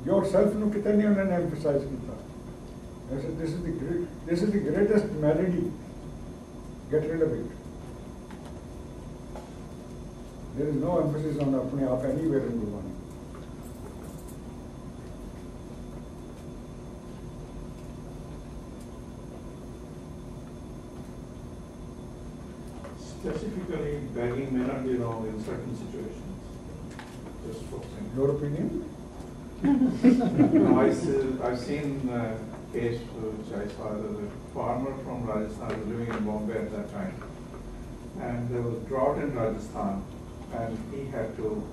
yourself ਨੂੰ ਕਿਤੇ ਨਹੀਂ ਉਹਨਾਂ ਨੇ emphasize ਕੀਤਾ this is, this is the great, this is the greatest malady get rid of it There is no emphasis on apne aap anywhere in Gurbaani. Specifically, begging may not be wrong in certain situations. Just for. Your opinion? no, I see, I've seen a case which I saw. There was a farmer from Rajasthan living in Bombay at that time. And there was drought in Rajasthan and he had to,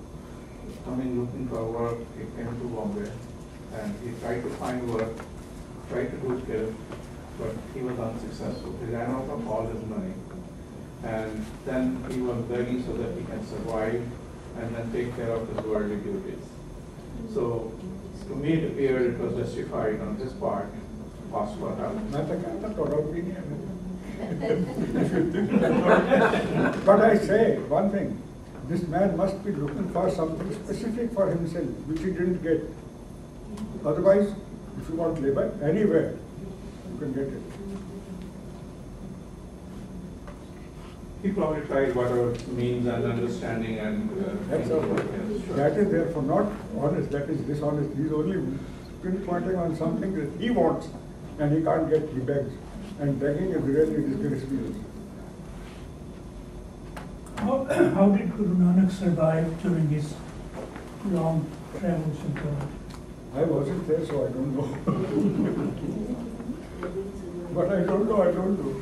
come in looking for work, he came to Bombay, and he tried to find work, tried to do skills, but he was unsuccessful. He ran out of all his money. And then he was begging so that he can survive and then take care of his worldly duties. So to me it appeared it was justified on his part to ask for help. but I say one thing, this man must be looking for something specific for himself which he didn't get otherwise if you want labor anywhere you can get it He probably tried whatever means and understanding and. uh, that's all about. Sure. that is therefore not honest that is dishonest he's only pinpointing on something that he wants and he can't get he begs and begging is really disgraceful how, how did Guru Nanak survive during his long travels abroad? I wasn't there, so I don't know. but I don't know, I don't know.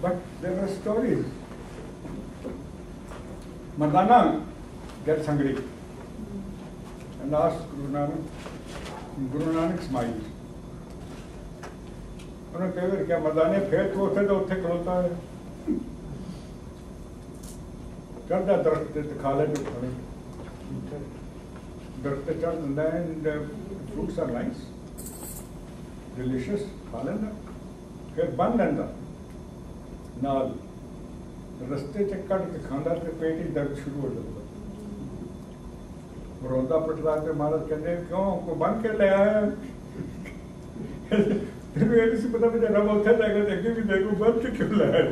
But there are stories. Mardana gets hungry and asks Guru Nanak. Guru Nanak smiles. ਉਹਨੇ ਕਹੇ ਕਿ ਮਰਦਾਨੇ ਫੇਰ ਤੋਂ ਉੱਥੇ ਦਾ ਉੱਥੇ ਖਲੋਤਾ ਹੈ ਚੜਦਾ ਦਰਖਤ ਤੇ ਖਾ ਲੈ ਜੋ ਖਾਣੇ ਦਰਖਤ ਤੇ ਚੜ ਦਿੰਦਾ ਹੈ and fruits are nice delicious ਖਾ ਲੈਂਦਾ ਫਿਰ ਬੰਨ ਲੈਂਦਾ ਨਾਲ ਰਸਤੇ ਚ ਕੱਢ ਕੇ ਖਾਂਦਾ ਤੇ ਪੇਟ ਹੀ ਦਰਦ ਸ਼ੁਰੂ ਹੋ ਜਾਂਦਾ ਰੋਂਦਾ ਪਟਦਾ ਤੇ ਮਹਾਰਾਜ ਕਹਿੰਦੇ ਕਿਉਂ ਕੋ ਬੰਨ ਕੇ ਲੈ ਆਇਆ ਤੈਨੂੰ ਇਹ ਨਹੀਂ ਸੀ ਪਤਾ ਵੀ ਰੱਬ ਉੱਥੇ ਲੈ ਕੇ ਦੇਖੀ ਵੀ ਦੇਖੋ ਬੰਨ ਕੇ ਕਿਉਂ ਲੈ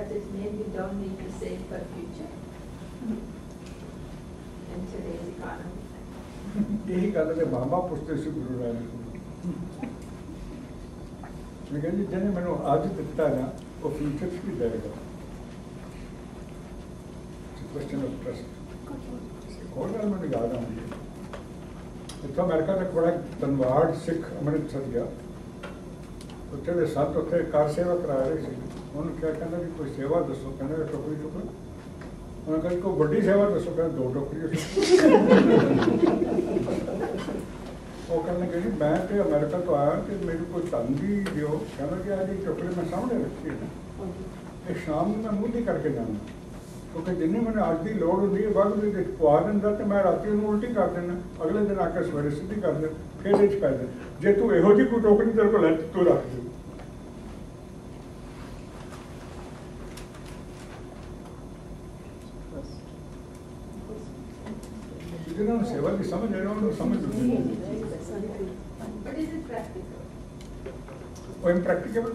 That is maybe don't need to save for future. In today's economy. ਇਹੀ ਗੱਲ ਤੇ ਮਾਮਾ ਪੁੱਛਦੇ ਸੀ ਗੁਰੂ ਨਾਨਕ ਨੂੰ। ਮੈਂ ਕਹਿੰਦੀ ਜਿਹਨੇ ਮੈਨੂੰ ਅੱਜ ਦਿੱਤਾ ਨਾ, ਉਹ ਫਿਊਚਰ ਵੀ ਦੇਵੇਗਾ ਕੁਐਸਚਨ ਆਫ ਟਰਸਟ ਹੋਰ ਗੱਲ ਮੈਨੂੰ ਯਾਦ ਆਉਂਦੀ ਹੈ। ਇੱਥੋਂ ਅਮਰੀਕਾ ਦਾ ਬੜਾ ਧੰਨਵਾਦ ਸਿੱਖ ਅੰਮ੍ਰਿਤਸਰ ਗਿਆ। ਉੱਥੇ ਦੇ ਸੰਤ ਉੱਥੇ ਕਾਰ ਸੇਵਾ ਕਰਾ ਰਹੇ ਸੀ। ਉਹਨੂੰ ਕਿਹਾ, ਕਹਿੰਦਾ ਵੀ ਕੋਈ ਸੇਵਾ ਦੱਸੋ, ਕਹਿੰਦਾ ਟੋਕਰੀ ਟੋਕਰੀ। ਉਹਨਾਂ ਕਹਿੰਦਾ ਕੋਈ ਵੱਡੀ ਸੇਵਾ ਦੱਸੋ, ਕਹਿੰਦਾ ਦੋ ਟੋਕਰੀ। ਉਹ ਕਹਿੰਦਾ ਕਿ ਮੈਂ ਤੇ ਅਮਰੀਕਾ ਤੋਂ ਆਇਆ ਤੇ ਮੈਨੂੰ ਕੋਈ ਧਨ ਵੀ ਦਿਓ। ਕਹਿੰਦਾ ਕਿ ਅੱਜ ਇਹ ਟੋਕਰੀ ਮੈਂ ਸਾਹਮਣੇ ਰੱਖੀ ਹੈ ਇਹ ਸ਼ਾਮ ਨੂੰ ਮੈਂ ਮੂੰਹ ਕਰਕੇ ਜਾਣਾ ਕਿਉਂਕਿ ਜਿੰਨੀ ਮੈਨੂੰ ਅੱਜ ਦੀ ਲੋੜ ਹੁੰਦੀ ਹੈ ਵੱਧ ਵਿੱਚ ਪਵਾ ਦਿੰਦਾ ਤੇ ਮੈਂ ਰਾਤੀ ਨੂੰ ਉਲਟੀ ਕਰ ਦਿੰਦਾ। ਅਗਲੇ ਦਿਨ ਆ ਕੇ ਸਵੇਰੇ ਸਿੱਧੀ ਕਰ ਦਿੰਦਾ, ਫਿਰ ਇਹ ਚ ਪੈ ਜਾਂਦਾ। ਜੇ ਤੂੰ ਇਹੋ ਜਿਹੀ ਕੋਈ ਟੋਕਰੀ ਤੇਰੇ ਕੋਲ ਹੈ, ਤੂੰ ਰੱਖ ਦੇ। ना सेवा की समझ ले रहा हूँ समझ वो impracticable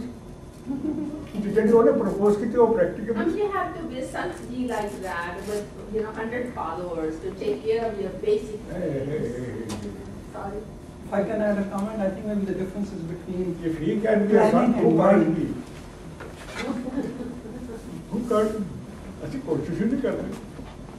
The general proposed it or practicable. Don't you have to be somebody like that with you know hundred followers to take care of your basic? Hey, hey, hey, hey. If I can add a comment, I think maybe the difference is between. If he can be a son, who can be? who can? I think ही नहीं करते.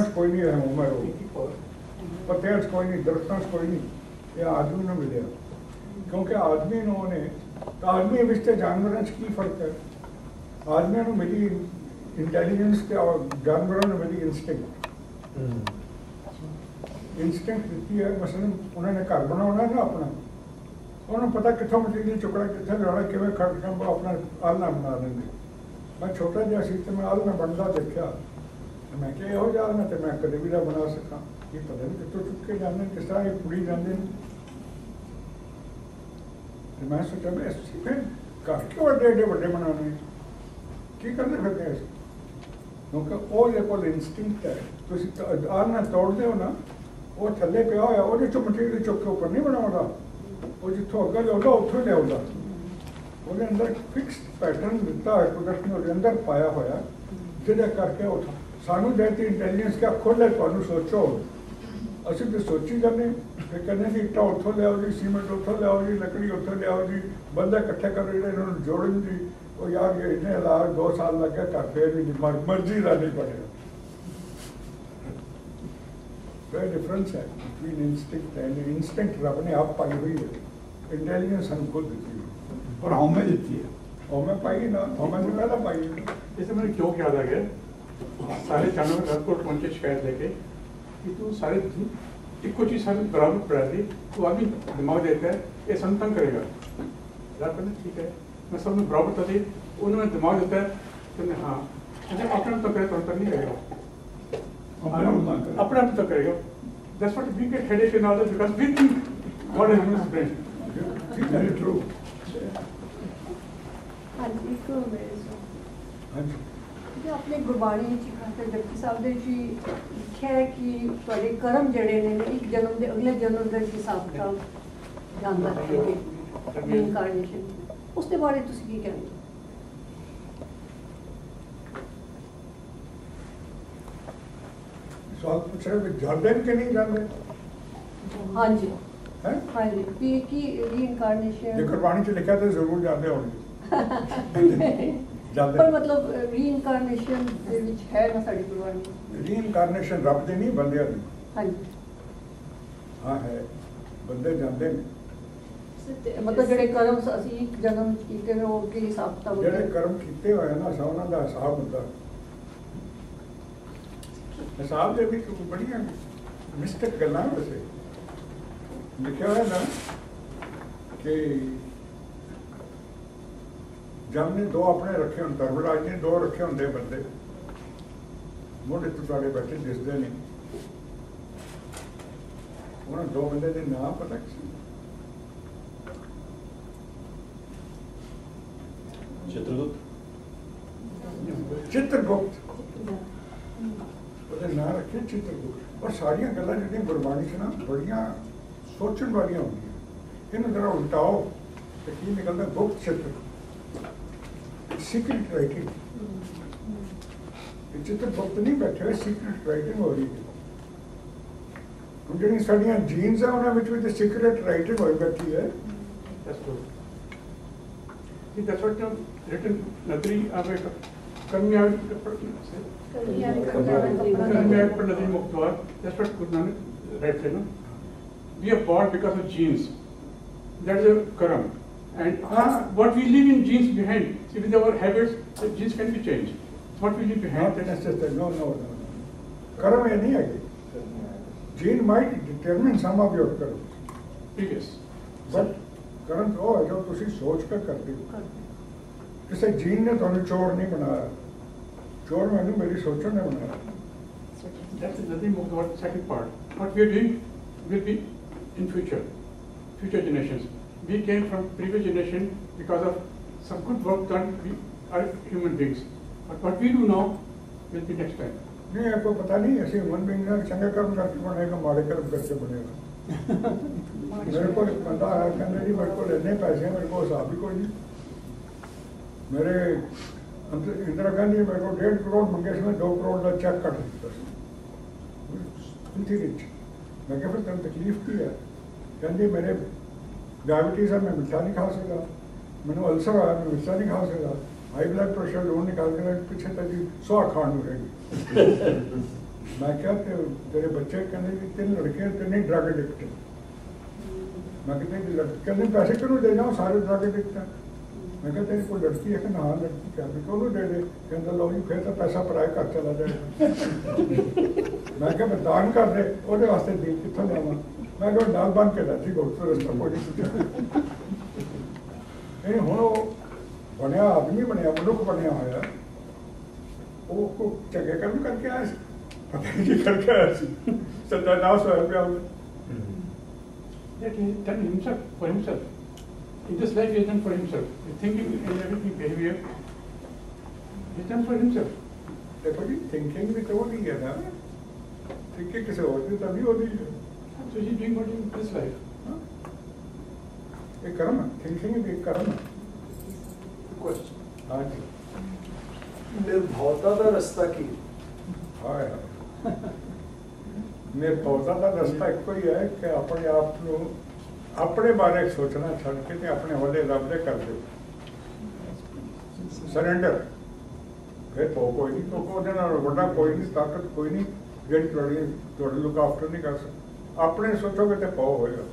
'ਚ ਕੋਈ ਨਹੀਂ ਹੈ ਹਮੇ ਰੋਗ ਪੱਤਿਆਂ 'ਚ ਕੋਈ ਨਹੀਂ ਦਰਖਤਾਂ 'ਚ ਕੋਈ ਨਹੀਂ ਇਹ ਆਦਮੀ ਨੂੰ ਮਿਲਿਆ ਕਿਉਂਕਿ ਆਦਮੀ ਨੂੰ ਉਹਨੇ ਤਾਂ ਆਦਮੀ ਵਿੱਚ ਤੇ ਜਾਨਵਰਾਂ 'ਚ ਕੀ ਫਰਕ ਹੈ ਆਦਮੀਆਂ ਨੂੰ ਮਿਲੀ ਇੰਟੈਲੀਜੈਂਸ ਤੇ ਔਰ ਜਾਨਵਰਾਂ ਨੂੰ ਮਿਲੀ ਇਨਸਟਿੰਕਟ ਇਨਸਟਿੰਕਟ ਦਿੱਤੀ ਹੈ ਮਸਲਨ ਉਹਨਾਂ ਨੇ ਘਰ ਬਣਾਉਣਾ ਨਾ ਆਪਣਾ ਉਹਨਾਂ ਨੂੰ ਪਤਾ ਕਿੱਥੋਂ ਮਟੀਰੀਅਲ ਚੁੱਕਣਾ ਕਿੱਥੇ ਲਿਆਉਣਾ ਕਿਵੇਂ ਖੜਕਣਾ ਉਹ ਆਪਣਾ ਆਲਣਾ ਬਣਾ ਲੈਂਦੇ ਮੈਂ ਛੋਟਾ ਜਿਹਾ ਸੀ ਤੇ ਮੈਂ ਆਲਣਾ ਬਣਦਾ ਦੇਖਿਆ ਤੇ ਮੈਂ ਕਿਹਾ ਇਹੋ ਜਿਹਾ ਆਲਣਾ ਤੇ ਮੈਂ ਕਦੇ ਵੀ ਨਾ ਬਣਾ ਸਕਾਂ। ਇਹ ਪਤਾ ਨਹੀਂ ਕਿੱਥੋਂ ਚੁੱਕ ਕੇ ਜਾਂਦੇ ਕਿਸ ਤਰ੍ਹਾਂ ਇਹ ਕੁੜੀ ਜਾਂਦੇ ਨੇ। ਤੇ ਮੈਂ ਸੋਚਿਆ ਮੈਂ ਅਸੀਂ ਫਿਰ ਘਰ ਵੱਡੇ ਵੱਡੇ ਵੱਡੇ ਬਣਾਉਣੇ ਕੀ ਕਰਦੇ ਫਿਰਦੇ ਅਸੀਂ ਕਿਉਂਕਿ ਉਹ ਜੇ ਕੋਲ ਇਨਸਟਿੰਕਟ ਹੈ, ਤੁਸੀਂ ਤ- ਤੋੜਦੇ ਹੋ ਨਾ, ਉਹ ਥੱਲੇ ਪਿਆ ਹੋਇਆ ਉਹਦੇ ਚੋਂ ਮਟੀਰੀਅਲ ਚੁੱਕ ਕੇ ਉੱਪਰ ਨਹੀਂ ਬਣਾਉਂਦਾ। ਉਹ ਜਿੱਥੋਂ ਅੱਗੇ ਲਿਆਉਂਦਾ, ਉੱਥੋਂ ਹੀ ਲਿਆਉਂਦਾ। ਉਹਦੇ ਅੰਦਰ ਫਿਕਸਡ ਪੈਟਰਨ ਦਿੱਤਾ ਹੈ ਕੁਦਰਤ ਨੇ ਅੰਦਰ ਪਾਇਆ ਹੋਇਆ, ਜਿਹਦੇ ਕਰਕੇ ਉਹ ਸਾਨੂੰ ਦੇਤੀ ਇੰਟੈਲੀਜੈਂਸ ਕਿ ਖੋਲੇ ਤੁਹਾਨੂੰ ਸੋਚੋ ਅਸੀਂ ਤੇ ਸੋਚੀ ਜਾਂਦੇ ਫਿਰ ਕਹਿੰਦੇ ਜੀ ਇੱਟਾਂ ਉੱਥੋਂ ਲਿਆਓ ਜੀ ਸੀਮੈਂਟ ਉੱਥੋਂ ਲਿਆਓ ਜੀ ਲੱਕੜੀ ਉੱਥੋਂ ਲਿਆਓ ਜੀ ਬੰਦੇ ਇਕੱਠੇ ਕਰੋ ਜਿਹੜੇ ਇਹਨਾਂ ਨੂੰ ਜੋੜਨ ਦੀ ਉਹ ਯਾਰ ਇਹ ਇਹਨੇ ਲਾ ਦੋ ਸਾਲ ਲੱਗਿਆ ਘਰ ਫੇਰ ਵੀ ਨਹੀਂ ਮਰ- ਮਰਜ਼ੀ ਦਾ ਨਹੀਂ ਬਣਿਆ very difference है between instinct and instinct रब ने आप पाई हुई है इंटेलिजेंस हम खुद दी है ਪਰ ਹਉਮੈ ਦਿੱਤੀ ਹੈ और मैं पाई ना और मैंने पहला पाई है जैसे मैंने क्यों याद आ साढ़े चाणा में रात पहुँचे शिकायत लेके कि तू साढ़े इक्को चीज़ साढ़े बराबर पड़ा थी तो अभी दिमाग देता है ये सन करेगा। रात कहना ठीक है। मैं सब में बराबर था थी उन्होंने दिमाग देता है तो तुमने हाँ। अच्छा अपने तो करे तो अंतर नहीं रहेगा। अपने आप तो करेगा। That's what we get headache and all that because we ਤੇ ਆਪਣੇ ਗੁਰਬਾਣੀ ਵਿੱਚ ਖਾਤੇ ਜਪਜੀ ਸਾਹਿਬ ਦੇ ਵਿੱਚ ਲਿਖਿਆ ਹੈ ਕਿ ਤੁਹਾਡੇ ਕਰਮ ਜਿਹੜੇ ਨੇ ਇੱਕ ਜਨਮ ਦੇ ਅਗਲੇ ਜਨਮ ਦੇ ਹਿਸਾਬ ਕਿਤਾਬ ਜਾਂਦਾ ਹੈ ਰੀਇਨਕਾਰਨੇਸ਼ਨ ਉਸ ਦੇ ਬਾਰੇ ਤੁਸੀਂ ਕੀ ਕਹਿੰਦੇ ਸਵਾਲ ਪੁੱਛਿਆ ਵੀ ਜਾਂਦੇ ਕਿ ਨਹੀਂ ਜਾਂਦੇ ਹਾਂਜੀ। ਹੈ? ਹਾਂਜੀ। ਕੀ ਕੀ ਰੀਇਨਕਾਰਨੇਸ਼ਨ ਜੇ ਕੁਰਬਾਨੀ ਚ ਲਿਖਿਆ ਤਾਂ ਜ਼ਰੂਰ ਜਾਂਦੇ ਹੋਣਗੇ। ਪਰ ਮਤਲਬ ਰੀਇਨਕਾਰਨੇਸ਼ਨ ਦੇ ਵਿੱਚ ਹੈ ਨਾ ਸਾਡੀ ਗੁਰਬਾਣੀ ਰੀਇਨਕਾਰਨੇਸ਼ਨ ਰੱਬ ਦੀ ਨਹੀਂ ਬੰਦਿਆਂ ਦੀ। ਹਾਂਜੀ। ਹਾਂ ਹੈ। ਬੰਦੇ ਜਾਂਦੇ ਨੇ। ਤੇ ਮਤਲਬ ਜਿਹੜੇ ਕਰਮ ਅਸੀਂ ਇੱਕ ਜਨਮ ਕੀਤੇ ਨੇ ਉਹ ਕੀ ਹਿਸਾਬ ਹੁੰਦਾ ਜਿਹੜੇ? ਕਰਮ ਕੀਤੇ ਹੋਏ ਨਾ ਸਾ ਉਹਨਾਂ ਦਾ ਹਿਸਾਬ ਹੁੰਦਾ। ਹਿਸਾਬ ਦੇ ਵਿੱਚ ਬੜੀਆਂ ਮਿਸਟੇਕ ਗੱਲਾਂ ਵੈਸੇ। ਲਿਖਿਆ ਹੋਇਆ ਨਾ ਕਿ ਜਮ ਨੇ ਦੋ ਆਪਣੇ ਰੱਖੇ ਹੁੰਦੇ ਧਰਮਰਾਜ ਨੇ ਦੋ ਰੱਖੇ ਹੁੰਦੇ ਬੰਦੇ। ਮੋਢੇ ਤੋਂ ਤੁਹਾਡੇ ਬੈਠੇ ਦਿਸਦੇ ਨੇ ਉਹਨਾਂ ਦੋ ਬੰਦੇ ਦੇ ਨਾਮ ਪਤਾ ਕੀ ਚਿੱਤਰਗੁਪਤ। ਉਹਦੇ ਨਾਂ ਰੱਖੇ ਚਿੱਤਰਗੁਪਤ। ਔਰ ਸਾਰੀਆਂ ਗੱਲਾਂ ਜਿਹੜੀਆਂ ਗੁਰਬਾਣੀ 'ਚ ਨਾ ਬੜੀਆਂ ਸੋਚਣ ਵਾਲੀਆਂ ਹੁੰਦੀਆਂ। ਇਹਨੂੰ ਜਰਾ ਉਲਟਾਓ ਤੇ ਕੀ ਨਿਕਲਦਾ? ਗੁਪਤ ਚਿੱਤਰ ਸੀਕ੍ਰੀਟ ਰਾਈਟਿੰਗ ਇਹ ਚਿੱਤਰਗੁਪਤ ਨਹੀਂ ਬੈਠੇ ਹੋਏ ਸੀਕ੍ਰੀਟ ਰਾਈਟਿੰਗ ਹੋ ਰਹੀ ਹੈ ਹੁਣ ਜਿਹੜੀਆਂ ਸਾਡੀਆਂ ਜੀਨਸ ਆ ਉਹਨਾਂ ਵਿੱਚ ਵੀ ਤੇ ਸੀਕ੍ਰੀਟ ਰਾਈਟਿੰਗ ਹੋਈ ਬੈਠੀ ਹੈ That's true. See, that's what um, written Nadri Aveka. Karmya, Karmya Karmya Pranadi Muktvar, that's what Guru Nanak read, you know. We are born because of genes. That is a karam. And our, what we leave in genes behind, see with our habits, the genes can be changed. What we leave behind. Not necessarily, no, no, no. Karma is not Gene might determine some of your karma. Yes. But कर्म oh, है जो तुम सोच कर करते हो जैसे gene ने तुम्हें चोर नहीं बनाया चोर मैंने मेरी सोचों ने बनाया That's nothing more about the second part. What we are doing will be in future, future generations. We came from previous generation because of some good work done, we are human beings. But what we do now will be next time. ਨਹੀਂ आपको पता नहीं ऐसे human being ना चंगे कर्म करके बनेगा माड़े कर्म करके बनेगा। मेरे को बंदा आया कहने जी मेरे को इतने पैसे हैं मेरे को हिसाब ही कोई नहीं। मेरे इंदिरा गांधी मेरे को डेढ़ करोड़ मंगे से मैं दो करोड़ का चेक कट मैं क्या फिर तेन तकलीफ़ की है? कहती मेरे ਡਾਇਬੀਟੀਜ਼ ਹੈ ਮੈਂ ਮਿੱਠਾ ਨਹੀਂ ਖਾ ਸਕਦਾ। ਮੈਨੂੰ ਅਲਸਰ ਹੋਇਆ ਮੈਂ ਮਿੱਠਾ ਨਹੀਂ ਖਾ ਸਕਦਾ। ਹਾਈ ਬਲੱਡ ਪ੍ਰੈਸ਼ਰ ਲੋਨ ਨਿਕਾਲ ਕੇ ਪਿੱਛੇ ਤੱਕ ਦੀ ਸਵਾ ਖਾਣ ਨੂੰ ਰਹਿ ਗਈ। ਮੈਂ ਕਿਹਾ ਕਿ ਤੇਰੇ ਬੱਚੇ ਕਹਿੰਦੇ ਕਿ ਤਿੰਨ ਲੜਕੇ ਤਿੰਨੇ ਡਰੱਗ ਐਡਿਕਟ ਮੈਂ ਕਿਹਾ ਕਿ ਲੜਕੇ ਨੇ ਪੈਸੇ ਕਿਹਨੂੰ ਦੇ ਜਾਓ ਸਾਰੇ ਡਰੱਗ ਐਡਿਕਟ ਹੈ ਮੈਂ ਕਿਹਾ ਤੇਰੀ ਕੋਈ ਲੜਕੀ ਹੈ ਕਿ ਨਾ ਲੜਕੀ ਕਰ ਵੀ ਕੋਲੋਂ ਦੇ ਦੇ। ਕਹਿੰਦਾ ਲੋ ਜੀ, ਫਿਰ ਤਾਂ ਪੈਸਾ ਪਰਾਇਆ ਘਰ ਚਲਾ ਜਾਏਗਾ। ਮੈਂ ਕਿਹਾ ਮੈਂ ਦਾਨ ਕਰ ਦੇ, ਉਹਦੇ ਵਾਸਤੇ ਦੇ ਕਿੱਥੋਂ ਲਿਆਵਾਂ ਮੈਂ ਕਿਹਾ ਨਾਲ ਬੰਨ ਕੇ ਰੱਖੀ ਗੋ ਤੋਂ ਰਸਤਾ ਕੋਈ ਨਹੀਂ ਪੁੱਛਿਆ ਇਹ ਹੁਣ ਉਹ ਬਣਿਆ ਆਦਮੀ ਬਣਿਆ ਮਨੁੱਖ ਬਣਿਆ ਹੋਇਆ ਉਹ ਕੋ ਚੰਗੇ ਕੰਮ ਕਰਕੇ ਆਇਆ ਸੀ ਪਤਾ ਨਹੀਂ ਕੀ ਕਰਕੇ ਆਇਆ ਸੀ ਸਤਨਾਮ ਹੋਇਆ ਪਿਆ ਉਹਨੂੰ That he has done himself, for himself. In this life he has done for himself. The thinking and everything, behavior, he has done for himself. ਦੇਖੋ ਜੀ ਥਿੰਕਿੰਗ ਵੀ ਤਾਂ ਉਹਦੀ ਹੈ ਨਾ ਥਿੰਕਿੰਗ ਕਿਸੇ ਹੋਰ ਦੀ ਤਾਂ ਨਹੀਂ ਉਹਦੀ ਹੈ So he is doing what in this life. ਹਾਂ। ਇਹ ਕਰਮ ਥਿੰਕਿੰਗ ਵੀ ਇੱਕ ਕਰਮ ਹੈ Question. ਹਾਂਜੀ ਨਿਰਭਉਤਾ ਦਾ ਰਸਤਾ ਕੀ ਹਾਏ ਹਾਏ ਨਿਰਭਉਤਾ ਦਾ ਰਸਤਾ ਇੱਕੋ ਹੀ ਹੈ ਕਿ ਆਪਣੇ ਆਪ ਨੂੰ ਆਪਣੇ ਬਾਰੇ ਸੋਚਣਾ ਛੱਡ ਕੇ ਤੇ ਆਪਣੇ ਹਵਾਲੇ ਰੱਬ ਦੇ ਕਰ ਦਿਓ ਸਰੈਂਡਰ ਫਿਰ ਪੋ ਕੋਈ ਨਹੀਂ ਤੋਂ ਉਹਦੇ ਨਾਲ ਵੱਡਾ ਕੋਈ ਨਹੀਂ ਤਾਕਤ ਕੋਈ ਨਹੀਂ ਜਿਹੜੀ ਤੁਹਾਡੀ ਤੁਹਾਡੇ ਲੁੱਕ ਆਫਟਰ ਨਹੀਂ ਕਰ ਸਕਦਾ ਆਪਣੇ ਸੋਚੋਗੇ ਤੇ ਪਾਓ ਹੋਏਗਾ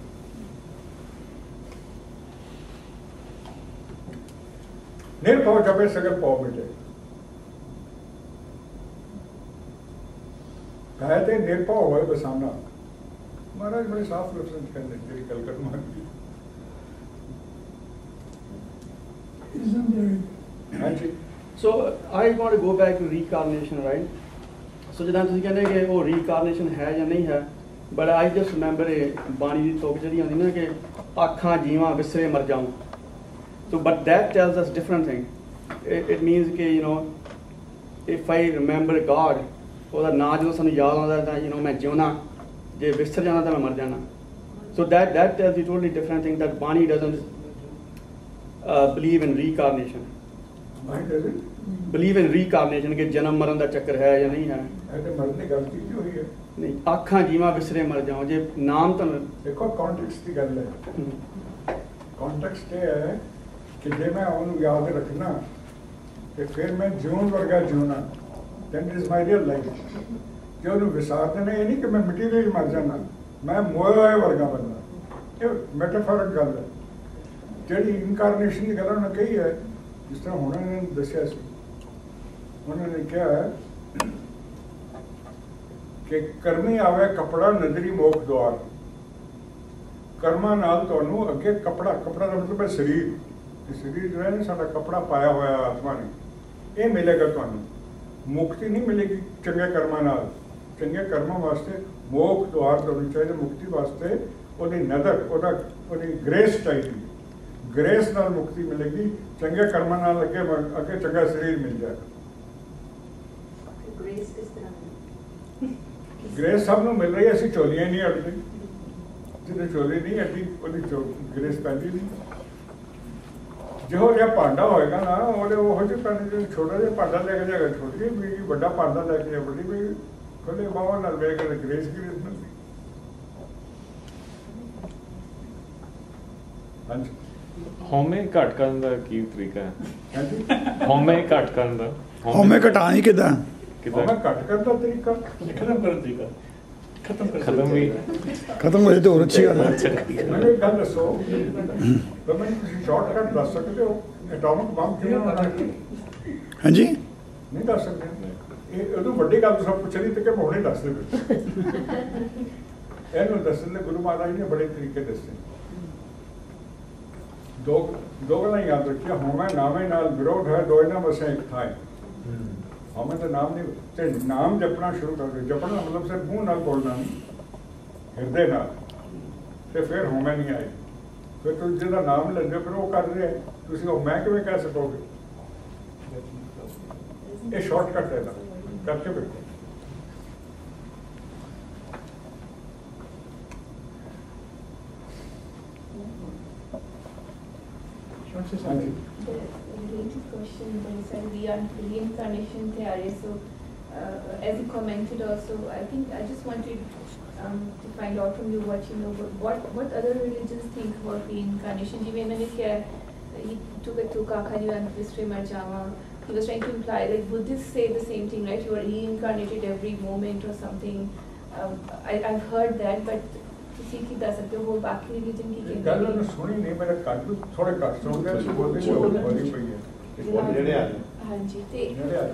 ਨਿਰਭਉ ਜਪੇ ਸਗਲ ਪਾਉ ਮਿਟੇ ਕਹੇ ਤੇ ਨਿਰਭਉ ਹੋਏ ਬਸਾਨਾ। ਮਹਾਰਾਜ ਬੜੇ ਸਾਫ਼ ਲਫ਼ਜ਼ਾਂ ਵਿੱਚ ਕਹਿੰਦੇ ਜਿਹੜੀ ਕਲਕਤ ਮੰਗਦੀ So I want to go back to reincarnation, right? So ਜਦੋਂ ਤੁਸੀਂ ਕਹਿੰਦੇ ਕਿ ਉਹ ਰੀਕਾਰਨੇਸ਼ਨ ਹੈ ਜਾਂ ਨਹੀਂ ਹੈ ਬਟ ਆਈ ਜਸਟ ਰਿਮੈਂਬਰ ਇਹ ਬਾਣੀ ਦੀ ਤੁਕ ਜਿਹੜੀ ਆਉਂਦੀ ਨਾ ਕਿ ਅੱਖਾਂ ਜੀਵਾਂ ਵਿਸਰੇ ਮਰ ਜਾਉਂ so but that tells us different thing it means ਕਿ you know if I remember god ਉਹਦਾ ਨਾਂ ਜਦੋਂ ਸਾਨੂੰ ਯਾਦ ਆਉਂਦਾ ਤਾਂ ਯੂ نو ਮੈਂ ਜਿਉਣਾ ਜੇ ਵਿਸਰ ਜਾਣਾ ਤਾਂ ਮੈਂ ਮਰ ਜਾਣਾ so that that tells you totally different thing that bani doesn't believe in reincarnation my does it believe in reincarnation ਕਿ ਜਨਮ ਮਰਨ ਦਾ ਚੱਕਰ ਹੈ ਜਾਂ ਨਹੀਂ ਹੈ ਇਹ ਤੇ ਮਰਨ ਦੀ ਗੱਲ ਕੀਤੀ ਹੋਈ ਹੈ ਨਹੀਂ ਅੱਖਾਂ ਜੀਵਾਂ ਵਿਸਰੇ ਮਰ ਜਾਓ ਜੇ ਨਾਮ ਤਾਂ ਦੇਖੋ ਕੰਟੈਕਸਟ ਦੀ ਗੱਲ ਹੈ। ਕੰਟੈਕਸਟ ਇਹ ਹੈ ਕਿ ਜੇ ਮੈਂ ਉਹਨੂੰ ਯਾਦ ਰੱਖਣਾ ਤੇ ਫਿਰ ਮੈਂ ਜਿਉਣ ਵਰਗਾ then it is my real life ਜੇ ਉਹਨੂੰ ਵਿਸਾਰ ਦੇਣਾ ਇਹ ਨਹੀਂ ਕਿ ਮੈਂ ਮਿੱਟੀ ਦੇ ਹੀ ਮਰ ਜਾਣਾ ਮੈਂ ਮੋਏ ਵਰਗਾ ਬਣਨਾ ਇਹ ਮੈਟਾਫੋਰਿਕ ਗੱਲ ਹੈ। ਜਿਹੜੀ ਇਨਕਾਰਨੇਸ਼ਨ ਦੀ ਗੱਲ ਉਹਨਾਂ ਕਹੀ ਹੈ ਜਿਸ ਤਰ੍ਹਾਂ ਹੁਣ ਇਹਨਾਂ ਨੇ ਦੱਸਿਆ ਸੀ। ਉਹਨਾਂ ਨੇ ਕਿਹਾ ਕਿ ਕਰਮੀ ਆਵੇ ਕਪੜਾ ਨਦਰੀ ਮੋਖ ਦੁਆਰ। ਕਰਮਾਂ ਨਾਲ ਤੁਹਾਨੂੰ ਅੱਗੇ ਕਪੜਾ ਕਪੜਾ ਦਾ ਮਤਲਬ ਹੈ ਸਰੀਰ। ਇਹ ਸਰੀਰ ਜੋ ਹੈ ਸਾਡਾ ਕਪੜਾ ਪਾਇਆ ਹੋਇਆ ਆਤਮਾ ਨੇ। ਇਹ ਮਿਲੇਗਾ ਤੁਹਾਨੂੰ। ਮੁਕਤੀ ਨਹੀਂ ਮਿਲੇਗੀ ਚੰਗੇ ਕਰਮਾਂ ਨਾਲ। ਚੰਗੇ ਕਰਮਾਂ ਵਾਸਤੇ ਮੋਖ ਦੁਆਰ ਤੁਹਾਨੂੰ ਚਾਹੀਦਾ, ਮੁਕਤੀ ਵਾਸਤੇ ਉਹਦੀ ਨਦਰ ਉਹਦਾ, ਉਹਦੀ ਗ੍ਰੇਸ ਚਾਹੀਦੀ ਗ੍ਰੇਸ ਨਾਲ ਮੁਕਤੀ ਮਿਲੇਗੀ, ਚੰਗੇ ਕਰਮਾਂ ਨਾਲ ਅੱਗੇ ਅੱਗੇ ਚੰਗਾ ਸਰੀਰ ਮਿਲ ਜਾਏਗਾ। ਗ੍ਰੇਸ ਕਿਸ ਤਰ੍ਹਾਂ ਗ੍ਰੇਸ ਸਭ ਨੂੰ ਮਿਲ ਰਹੀ ਹੈ ਅਸੀਂ ਚੋਲੀਆਂ ਹੀ ਨਹੀਂ ਅੜਦੇ ਜਿਹਦੇ ਚੋਲੀ ਨਹੀਂ ਅੱਡੀ ਉਹਦੀ ਗ੍ਰੇਸ ਪੈਂਦੀ ਨਹੀਂ। ਜਿਹੋ ਜਿਹਾ ਭਾਂਡਾ ਹੋਏਗਾ ਨਾ ਉਹਦੇ ਉਹੋ ਜਿਹੇ ਪੈਣੇ ਜੇ ਛੋਟਾ ਜਿਹਾ ਭਾਂਡਾ ਲੈ ਕੇ ਜਾਏਗਾ ਛੋਟੀ ਵੀ ਵੱਡਾ ਭਾਂਡਾ ਲੈ ਕੇ ਵੱਡੀ ਵੀ ਖੁੱਲੇ ਬਾਹਾਂ ਨਾਲ ਵੇਖ ਕੇ ਗ੍ਰੇਸ ਗ੍ਰੇਸ ਮਿਲਦੀ ਹਾਂਜੀ। ਹਉਮੈ ਘੱਟ ਕਰਨ ਦਾ ਕੀ ਤਰੀਕਾ ਹੈ? ਹਾਂਜੀ। ਹਉਮੈ ਘੱਟ ਕਰਨ ਦਾ। ਹਉਮੈ ਘਟਾਈ ਕਿਦਾਂ? ਉਹ ਮੈਂ ਘੱਟ ਕਰਨ ਦਾ ਤਰੀਕਾ ਖਤਮ ਕਰਨ ਤਰੀਕਾ। ਖਤਮ ਕਰ ਖਤਮ ਵੀ ਖਤਮ ਹੋ ਜਾਏ ਤਾਂ ਹੋਰ ਅੱਛੀ ਗੱਲ ਹੈ। ਮੈਨੂੰ ਇੱਕ ਗੱਲ ਦੱਸੋ ਤੁਸੀਂ ਸ਼ਾਰਟਕਟ ਦੱਸ ਸਕਦੇ ਹੋ? ਐਟੋਮਿਕ ਬੰਬ ਕਿਵੇਂ ਬਣਾਉਣਾ ਹਾਂਜੀ? ਨਹੀਂ ਦੱਸ ਸਕਦੇ। ਇਹ ਉਹਨੂੰ ਵੱਡੀ ਗੱਲ ਤੁਸੀਂ ਪੁੱਛਣੀ ਤੇ ਕਿ ਹੁਣੇ ਦੱਸ ਦੇ ਇਹਨੂੰ ਦੱਸਣ ਦੇ ਗੁਰੂ ਮਹਾਰਾਜ ਨੇ ਬੜੇ ਤਰੀਕੇ ਦੱਸੇ। ਦੋ ਦੋ ਗੱਲਾਂ ਯਾਦ ਰੱਖਿਆ। ਹੋਮੈ ਨਾਮੇ ਨਾਲ ਵਿਰੋਧ ਹੈ ਦੋਇ ਨਾ ਵਸੇ ਇੱਕ ਥਾਏ ਹੋਮੈ ਦਾ ਨਾਮ ਨਹੀਂ ਤੇ ਨਾਮ ਜਪਣਾ ਸ਼ੁਰੂ ਕਰ ਦਿਓ। ਜਪਣ ਦਾ ਮਤਲਬ ਸਿਰਫ ਮੂੰਹ ਨਾਲ ਬੋਲਣਾ ਨਹੀਂ ਹਿਰਦੇ ਨਾਲ। ਤੇ ਫਿਰ ਹੋਮੈ ਨਹੀਂ ਆਈ ਫਿਰ ਤੁਸੀਂ ਜਿਹਦਾ ਨਾਮ ਲੈਂਦੇ ਫਿਰ ਉਹ ਕਰ ਰਿਹਾ। ਤੁਸੀਂ ਉਹ ਮੈਂ ਕਿਵੇਂ ਕਹਿ ਸਕੋਗੇ? ਇਹ ਸ਼ਾਰਟਕਟ ਹੈ ਇਹਦਾ। ਕਰਕੇ ਵੇਖੋ। ਹਾਂਜੀ। related question, those are the reincarnation theory. So, uh, as you commented also, I think I just wanted um, to find out from you what you know, but what, what other religions think about reincarnation? Jive मैंने he took a took Akhani and Vistre Marjama. He was trying to imply that Buddhists say the same thing, right? You are reincarnated every moment or something. Um, I, I've heard that, but किसी की कर सकते हो बाकी religion की गल तो सुनी नहीं मेरा कान तो थोड़े कट हो गया सो बोलने की और बड़ी पई है बोल नेड़े आ हाँ जी ते नेड़े आ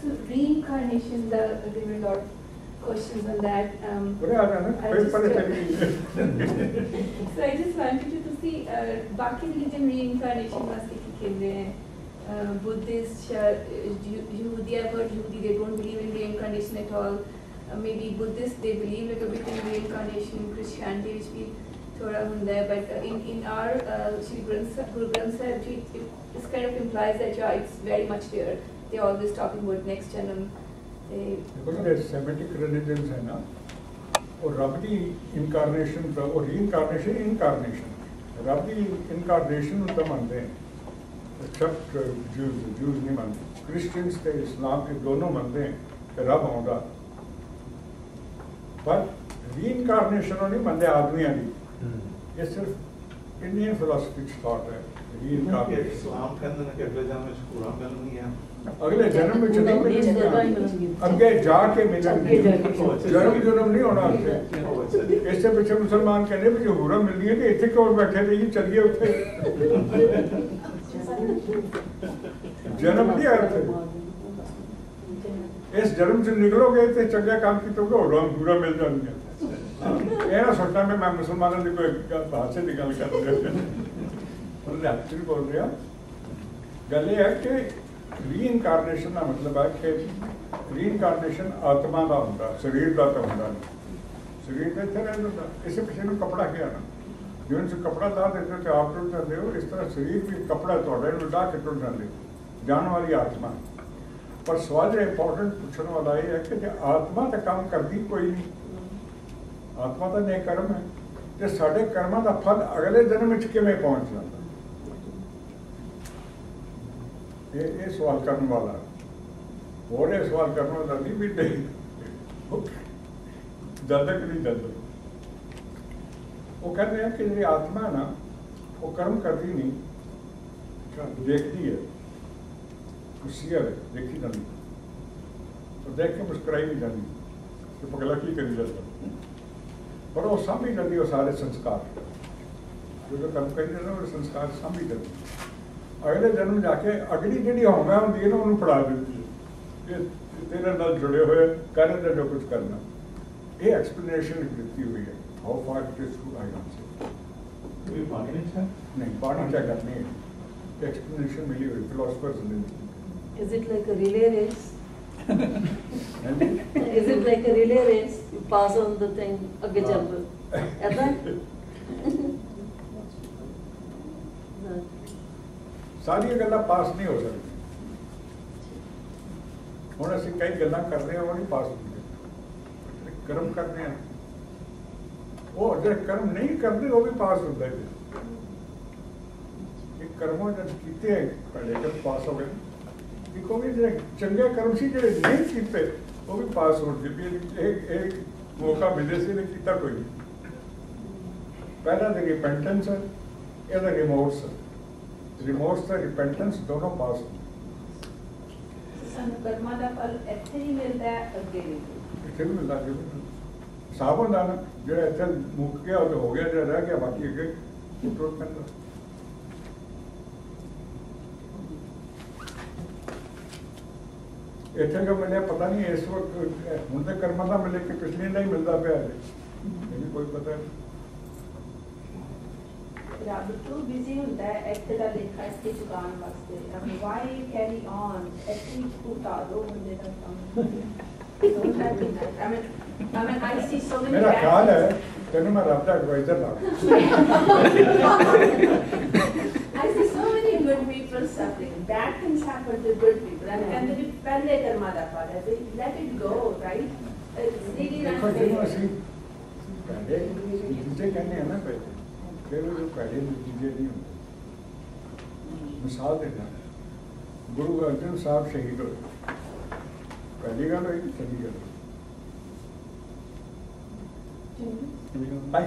so reincarnation the there were a lot of questions on that um I just, so i just wanted to see uh, baki religion reincarnation वास्ते की खेल रहे हैं Uh, Buddhist, uh, Yehudi, I've heard Yehudi, they don't believe in reincarnation at all. maybe Buddhists they believe like a bit in reincarnation in Christianity which we thoda hunda hai, but in in our Sri Guru Granth Sahib ji this kind of implies that yeah it's very much there they always talking about next janam because Semitic religions है ना और रबदी incarnation और reincarnation incarnation रबदी incarnation उनका मानते हैं except Jews Jews नहीं मानते Christians के इस्लाम के दोनों मानते हैं रब होगा पर रीइनकारनेशन होनी बंदे आदमियाँ दी हम्म। ये सिर्फ़ इंडियन फिलोसफी थॉट है अगले जन्म में जन्म अगे जाके मिलेंगे। जन्म जन्म नहीं होना इससे पीछे मुसलमान कहने मुझे होरा मिलनी है कि इतने क्यों बैठे थे? ये चलिए उठे। जन्म नहीं आया ਇਸ ਜਨਮ ਚ ਨਿਕਲੋਗੇ ਤੇ ਚੰਗਾ ਕੰਮ ਕੀਤੋਗੇ ਹੋਰਾਂ ਪੂਰਾ ਮਿਲ ਜਾਣਗੇ ਇਹ ਨਾ ਸੋਚਣਾ ਵੀ ਮੈਂ ਮੁਸਲਮਾਨਾਂ ਦੀ ਕੋਈ ਗੱਲ ਬਾਤ ਦੀ ਗੱਲ ਕਰ ਰਿਹਾ। ਪਰ ਐਕਚੁਅਲੀ ਬੋਲ ਰਿਹਾ। ਗੱਲ ਇਹ ਹੈ ਕਿ ਰੀਇਨਕਾਰਨੇਸ਼ਨ ਦਾ ਮਤਲਬ ਹੈ ਕਿ ਰੀਇਨਕਾਰਨੇਸ਼ਨ ਆਤਮਾ ਦਾ ਹੁੰਦਾ, ਸਰੀਰ ਦਾ ਤਾਂ ਹੁੰਦਾ ਨਹੀਂ। ਸਰੀਰ ਤੇ ਇੱਥੇ ਰਹਿੰਦਾ ਹੁੰਦਾ ਇਸੇ ਪਿੱਛੇ ਨੂੰ ਕਪੜਾ ਕਿਹਾ ਨਾ। ਜਿਵੇਂ ਤੁਸੀਂ ਕਪੜਾ ਲਾ ਦਿੰਦੇ ਹੋ ਤੇ ਆਪ ਟੁੱਟ ਜਾਂਦੇ ਹੋ ਇਸ ਤਰ੍ਹਾਂ ਸਰੀਰ ਵੀ ਕਪੜਾ ਤੁਹਾਡਾ ਇਹਨੂੰ ਲਾ ਕੇ ਟੁੱਟ ਜਾਂਦੇ ਹੋ। ਜਾਣ ਵਾਲੀ ਆਤਮਾ। ਪਰ ਸਵਾਲ ਜਿਹੜਾ ਇੰਪੋਰਟੈਂਟ ਪੁੱਛਣ ਵਾਲਾ ਇਹ ਹੈ ਕਿ ਜੇ ਆਤਮਾ ਤਾਂ ਕੰਮ ਕਰਦੀ ਕੋਈ ਨਹੀਂ ਆਤਮਾ ਤਾਂ ਨੇ ਕਰਮ ਹੈ ਤੇ ਸਾਡੇ ਕਰਮਾਂ ਦਾ ਫਲ ਅਗਲੇ ਜਨਮ ਵਿੱਚ ਕਿਵੇਂ ਪਹੁੰਚ ਜਾਂਦਾ ਇਹ ਇਹ ਸਵਾਲ ਕਰਨ ਵਾਲਾ ਹੈ। ਹੋਰ ਇਹ ਸਵਾਲ ਕਰਨ ਵਾਲਾ ਨਹੀਂ ਵੀ ਨਹੀਂ ਜਦ ਤੱਕ ਨਹੀਂ ਜਦ ਉਹ ਕਹਿੰਦੇ ਆ ਕਿ ਜਿਹੜੀ ਆਤਮਾ ਹੈ ਨਾ ਉਹ ਕਰਮ ਕਰਦੀ ਨਹੀਂ ਦੇਖਦੀ ਹੈ ਖੁਸ਼ੀਆ ਹੈ ਦੇਖੀ ਜਾਂਦੀ। ਉਹ ਦੇਖ ਕੇ ਮੁਸਕਰਾਈ ਵੀ ਜਾਂਦੀ ਕਿ ਪਗਲਾ ਕੀ ਕਰੀ ਜਾਂਦਾ। ਪਰ ਉਹ ਸਾਂਭੀ ਜਾਂਦੀ ਉਹ ਸਾਰੇ ਸੰਸਕਾਰ। ਜਦੋਂ ਕੰਮ ਕਰੀ ਜਾਂਦਾ ਉਹ ਸੰਸਕਾਰ ਸਾਂਭੀ ਜਾਂਦੀ। ਅਗਲੇ ਜਨਮ ਜਾ ਕੇ ਅਗਲੀ ਜਿਹੜੀ ਹੋਣਾ ਹੁੰਦੀ ਹੈ ਨਾ ਉਹਨੂੰ ਫੜਾ ਦਿੰਦੀ ਹੈ। ਇਹ ਤੇਰੇ ਨਾਲ ਜੁੜੇ ਹੋਏ ਕਰ ਇਹਦਾ ਜੋ ਕੁਝ ਕਰਨਾ। ਇਹ ਐਕਸਪਲੇਨੇਸ਼ਨ ਦਿੱਤੀ ਹੋਈ ਹੈ how far it is to I don't ਵੀ ਪਾਣੀ ਨਹੀਂ ਨਹੀਂ ਪਾਣੀ ਚਾ ਕਰਨੀ ਹੈ। ਐਕਸਪਲੇਨੇਸ਼ਨ ਮਿਲੀ ਹੋਈ ਫਿਲਾਸਫਰਸ ਨੇ। Is it like a relay race? Is it like a relay race? You pass on the thing, ਅੱਗੇ ਚੱਲ ਪਓ। ਹਾਂ। ਸਾਰੀਆਂ ਗੱਲਾਂ ਪਾਸ ਨਹੀਂ ਹੋ ਸਕਦੀਆਂ ਹੁਣ ਅਸੀਂ ਕਈ ਗੱਲਾਂ ਕਰ ਰਹੇ ਹਾਂ ਉਹ ਨਹੀਂ ਪਾਸ ਹੁੰਦੀਆਂ ਕਰਮ ਕਰਦੇ ਆ ਉਹ ਜਿਹੜੇ ਕਰਮ ਨਹੀਂ ਕਰਦੇ ਉਹ ਵੀ ਪਾਸ ਹੁੰਦਾ ਹੈ ਇਹ ਕਰਮੋਂ ਜਦ ਕੀਤੇ ਹੈ, ਪਹਿਲੇ ਜਦ ਪਾਸ ਹੋ ਗਏ ਉਹ ਵੀ ਜਿਹੜੇ ਚੰਗੇ ਕਰਮ ਸੀ ਜਿਹੜੇ ਨਹੀਂ ਕੀਤੇ ਉਹ ਵੀ ਪਾਸ ਹੋ ਗਏ ਵੀ ਇਹ ਇਹ- ਮੌਕਾ ਮਿਲੇ ਸੀ ਨੇ ਕੀਤਾ ਕੋਈ ਪਹਿਲਾ ਤਾਂ ਰਿਪੈਂਟੈਂਸ ਹੈ ਇਹਦਾ ਰਿਮੋਰਸ ਹੈ ਰਿਮੋਰਸ ਤੇ ਰਿਪੈਂਟੈਂਸ ਦੋਨੋਂ ਪਾਸ ਸਾਨੂੰ ਕਰਮਾਂ ਦਾ ਫਲ ਇੱਥੇ ਹੀ ਮਿਲਦਾ ਹੈ ਅੱਗੇ ਨਹੀਂ। ਇੱਥੇ ਵੀ ਮਿਲਦਾ ਜੀ ਸਾਬ ਹੁੰਦਾ ਨਾ ਜਿਹੜਾ ਇੱਥੇ ਮੁੱਕ ਗਿਆ ਉਹ ਤਾਂ ਹੋ ਗਿਆ ਜਿਹੜਾ ਰਹਿ ਗਿਆ ਬਾਕੀ ਅੱਗੇ। ਟੁੱਟ ਪੈਂਦਾ ਇੱਥੇ ਜੋ ਮਿਲਿਆ ਪਤਾ ਨਹੀਂ ਇਸ ਵਕਤ ਹੁਣ ਤੇ ਕਰਮਾਂ ਦਾ ਮਿਲੇ ਕਿ ਪਿਛਲੇ ਨਹੀਂ ਮਿਲਦਾ ਪਿਆ ਹੈ ਇਹ ਵੀ ਕੋਈ ਪਤਾ ਨਹੀਂ ਰੱਬ ਤੋਂ ਬਿਜ਼ੀ ਹੁੰਦਾ ਹੈ ਇੱਥੇ ਦਾ ਲੇਖਾ ਇੱਥੇ ਚੁਕਾਉਣ ਵਾਸਤੇ ਅਬ ਵਾਈ ਕੈਰੀ ਔਨ ਇੱਥੇ ਕੁੱਤਾ ਦੋ ਬੰਦੇ ਦਾ ਕੰਮ Don't that be nice? I mean, I mean, I see so many ਮੇਰਾ bad ਖਿਆਲ ਹੈ things. ਤੈਨੂੰ ਮੈਂ ਰੱਬ ਦਾ ਐਡਵਾਈਜ਼ਰ ਲਾ I see so many good people suffering. Bad things happen to good people. And, and they depend on their mother father. They let it go, right? It's really not fair. पहले हैं ना पहले केवल जो पहले चीजें नहीं होती मिसाल देना गुरु अर्जुन साहब शहीद हो पहली गल हुई चली by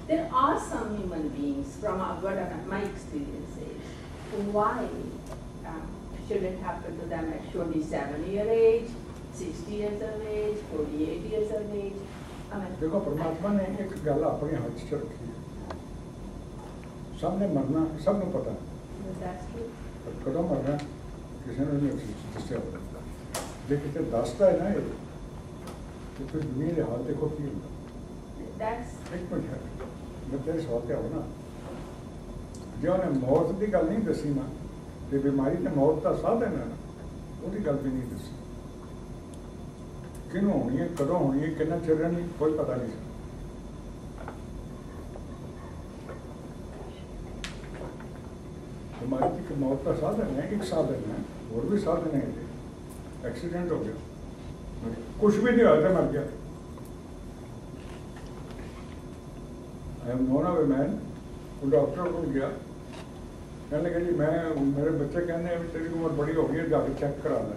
There are some human beings, from our, what my experience is, why um, should it happen to them at 27 year age, 60 years of age, 48 years of age? देखो परमात्मा ने एक गला अपने हाथ से रखी है सबने मरना सबने पता। है कदम मरना किसी ने नहीं जिससे लेकिन जब दास्ता है ना ये तो फिर मेरे हाल देखो फील एक मिनट। है ਦੇ ਹਾਲ ਦੇਖੋ ਕੀ ਹੁੰਦਾ That's ਇੱਕ ਮਿੰਟ ਹੈ ਮੈਂ ਤੇਰੇ ਸਵਾਲ ਤੇ ਆਉਂ ਨਾ ਜੇ ਉਹਨੇ ਮੌਤ ਦੀ ਗੱਲ ਨਹੀਂ ਦੱਸੀ ਨਾ ਤੇ ਬਿਮਾਰੀ ਤੇ ਮੌਤ ਦਾ ਸਾਧਨ ਹੈ ਨਾ ਉਹਦੀ ਗੱਲ ਵੀ ਨਹੀਂ ਦੱਸੀ ਕਿਹਨੂੰ ਹੋਣੀ ਹੈ ਕਦੋਂ ਹੋਣੀ ਹੈ ਕਿੰਨਾ ਚਿਰ ਰਹਿਣੀ ਕੋਈ ਪਤਾ ਨਹੀਂ ਸੀ ਬਿਮਾਰੀ ਦੀ ਇੱਕ ਮੌਤ ਦਾ ਸਾਧਨ ਹੈ ਇੱਕ ਸਾਧਨ ਹੈ ਹੋਰ ਵੀ ਸਾਧਨ ਹੈ ਇਹਦੇ ਐਕਸੀਡੈਂਟ ਹੋ ਗਿਆ ਕੁਝ ਵੀ ਨਹੀਂ ਹੋਇਆ ਤਾਂ ਮਰ ਗਿਆ ਨੋਨ ਆਫ ਅ ਮੈਨ ਉਹ ਡਾਕਟਰ ਕੋਲ ਗਿਆ। ਕਹਿੰਦੇ ਕਿ ਜੀ ਮੈਂ ਮੇਰੇ ਬੱਚੇ ਕਹਿੰਦੇ ਆ ਵੀ ਤੇਰੀ ਉਮਰ ਬੜੀ ਹੋ ਗਈ ਹੈ ਜਾ ਕੇ ਚੈੱਕ ਕਰਾ ਲੈ।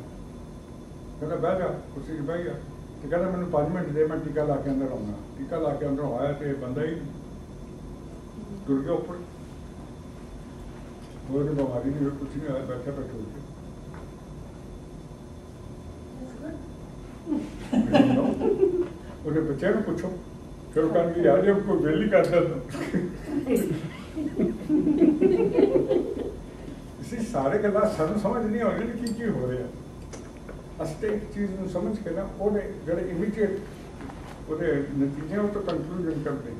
ਕਹਿੰਦਾ ਬਹਿ ਜਾ ਕੁਰਸੀ 'ਤੇ ਬਹਿ ਗਿਆ। ਤੇ ਕਹਿੰਦਾ ਮੈਨੂੰ 5 ਮਿੰਟ ਦੇ ਮੈਂ ਟੀਕਾ ਲਾ ਕੇ ਅੰਦਰ ਆਉਣਾ ਟੀਕਾ ਲਾ ਕੇ ਅੰਦਰ ਆਇਆ ਤੇ ਬੰਦਾ ਹੀ ਟੁਰ ਗਿਆ ਉੱਪਰ। ਹੋਰ ਕੋਈ ਬਿਮਾਰੀ ਨਹੀਂ ਹੋਈ, ਕੁਛ ਨਹੀਂ ਹੋਇਆ ਬੈਠਾ ਬੈਠਾ ਹੋ ਗਿਆ ਉਹਦੇ ਬੱਚੇ ਨੂੰ ਪੁੱਛੋ। ਫਿਰ ਕਹਿੰਦੇ ਯਾਰ ਇਹ ਕੋਈ ਵੇਲੀ ਕਰਦਾ ਇਸੇ ਸਾਰੇ ਗੱਲਾਂ ਸਾਨੂੰ ਸਮਝ ਨਹੀਂ ਆਉਂਦੀ ਕਿ ਕੀ ਕੀ ਹੋ ਰਿਹਾ। ਅਸੀਂ ਤੇ ਇੱਕ ਚੀਜ਼ ਨੂੰ ਸਮਝ ਕੇ ਨਾ ਉਹਦੇ ਜਿਹੜੇ ਇਮੀਡੀਏਟ ਉਹਦੇ ਨਤੀਜੇ ਉਹ ਤੋਂ ਕੰਕਲੂਜਨ ਕਰਦੇ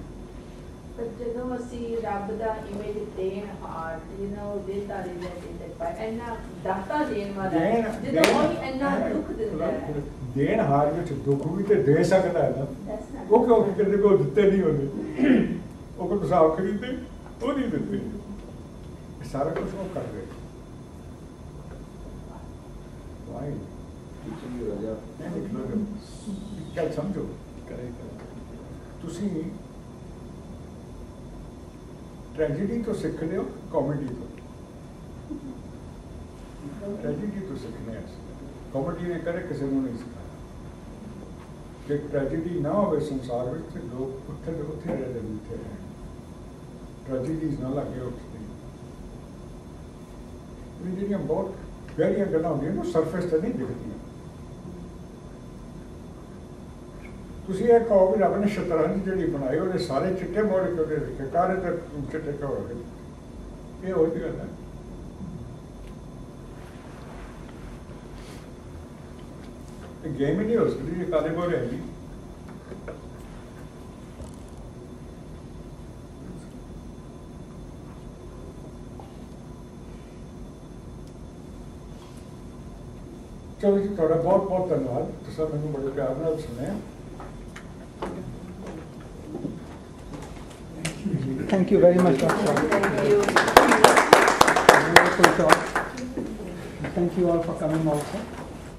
ਪਰ ਜਦੋਂ ਅਸੀਂ ਰੱਬ ਦਾ ਇਮੇਜ ਦੇਣ ਹਾਰ ਯੂ نو ਦੇਤਾ ਰਿਲੇਟਡ ਪਰ ਇੰਨਾ ਦਾਤਾ ਦੇਣ ਵਾਲਾ ਜਦੋਂ ਉਹ ਇੰਨਾ ਦੁੱਖ ਦਿੰਦਾ ਹੈ। ਦੇਣ ਹਾਰ ਵਿੱਚ ਦੁੱਖ ਵੀ ਤੇ ਦੇ ਸਕਦਾ ਹੈ ਨਾ That's not- ਉਹ ਕਿਉਂ ਕਹਿੰਦੇ ਕੋ ਦਿੱਤੇ ਨਹੀਂ ਹੁੰਦੇ ਉਹ ਕੋਈ ਹਿਸਾਬ ਖਰੀਦਦੇ ਉਹ ਨਹੀਂ ਦਿੱਤੇ ਇਹ ਸਾਰਾ ਕੁਝ ਉਹ ਕਰ ਰਹੇ ਵਾਈ ਗੱਲ ਸਮਝੋ ਤੁਸੀਂ ਟ੍ਰੈਜੇਡੀ ਤੋਂ ਸਿੱਖ ਲਿਓ ਕਾਮੇਡੀ ਤੋਂ ਟ੍ਰੈਜੇਡੀ ਤੋਂ ਸਿੱਖਨੇ ਆ ਕਾਮੇਡੀ ਨੇ ਕਦੇ ਕਿਸੇ ਨੂੰ ਨਹੀਂ ਸਿਖਾਇਆ ਕਿ ਟ੍ਰੈਜੇਡੀ ਨਾ ਹੋਵੇ ਸੰਸਾਰ ਵਿੱਚ ਤੇ ਲੋਕ ਉੱਥੇ ਦੇ ਉੱਥੇ ਰਹਿ ਜਾਂਦੇ ਉੱਥੇ ਟ੍ਰੈਜੇਡੀਜ਼ ਨਾ ਲੱਗੇ ਉੱਥੇ ਇਹ ਜਿਹੜੀਆਂ ਬਹੁਤ ਗਹਿਰੀਆਂ ਗੱਲਾਂ ਹੁੰਦੀਆਂ ਨੇ ਸਰਫੇਸ ਤੇ ਨਹੀਂ ਦਿਖਦੀਆਂ ਤੁਸੀਂ ਇਹ ਕਹੋ ਵੀ ਰੱਬ ਨੇ ਸ਼ਤਰੰਜ ਜਿਹੜੀ ਬਣਾਈ ਉਹਦੇ ਸਾਰੇ ਚਿੱਟੇ ਮੋੜ ਕੇ ਉਹਦੇ ਲਿਖੇ ਕਾਰੇ ਤੇ ਚਿੱਟੇ ਕਹੋ ਇਹ ਉਹਦੀ ਗੱਲ ਹੈ ਗੇਮ ਹੀ ਨਹੀਂ ਹੋ ਸਕਦੀ ਜੇ ਕਾਲੇ ਮੋੜ ਹੈ ਜੀ ਚਲੋ ਜੀ ਤੁਹਾਡਾ ਬਹੁਤ ਬਹੁਤ ਧੰਨਵਾਦ ਤੁਸੀਂ ਮੈਨੂੰ ਬੜੇ ਪਿਆਰ ਨਾਲ ਸੁਣਿਆ Thank you very much, Dr. Thank you. wonderful talk. Thank you all for coming also.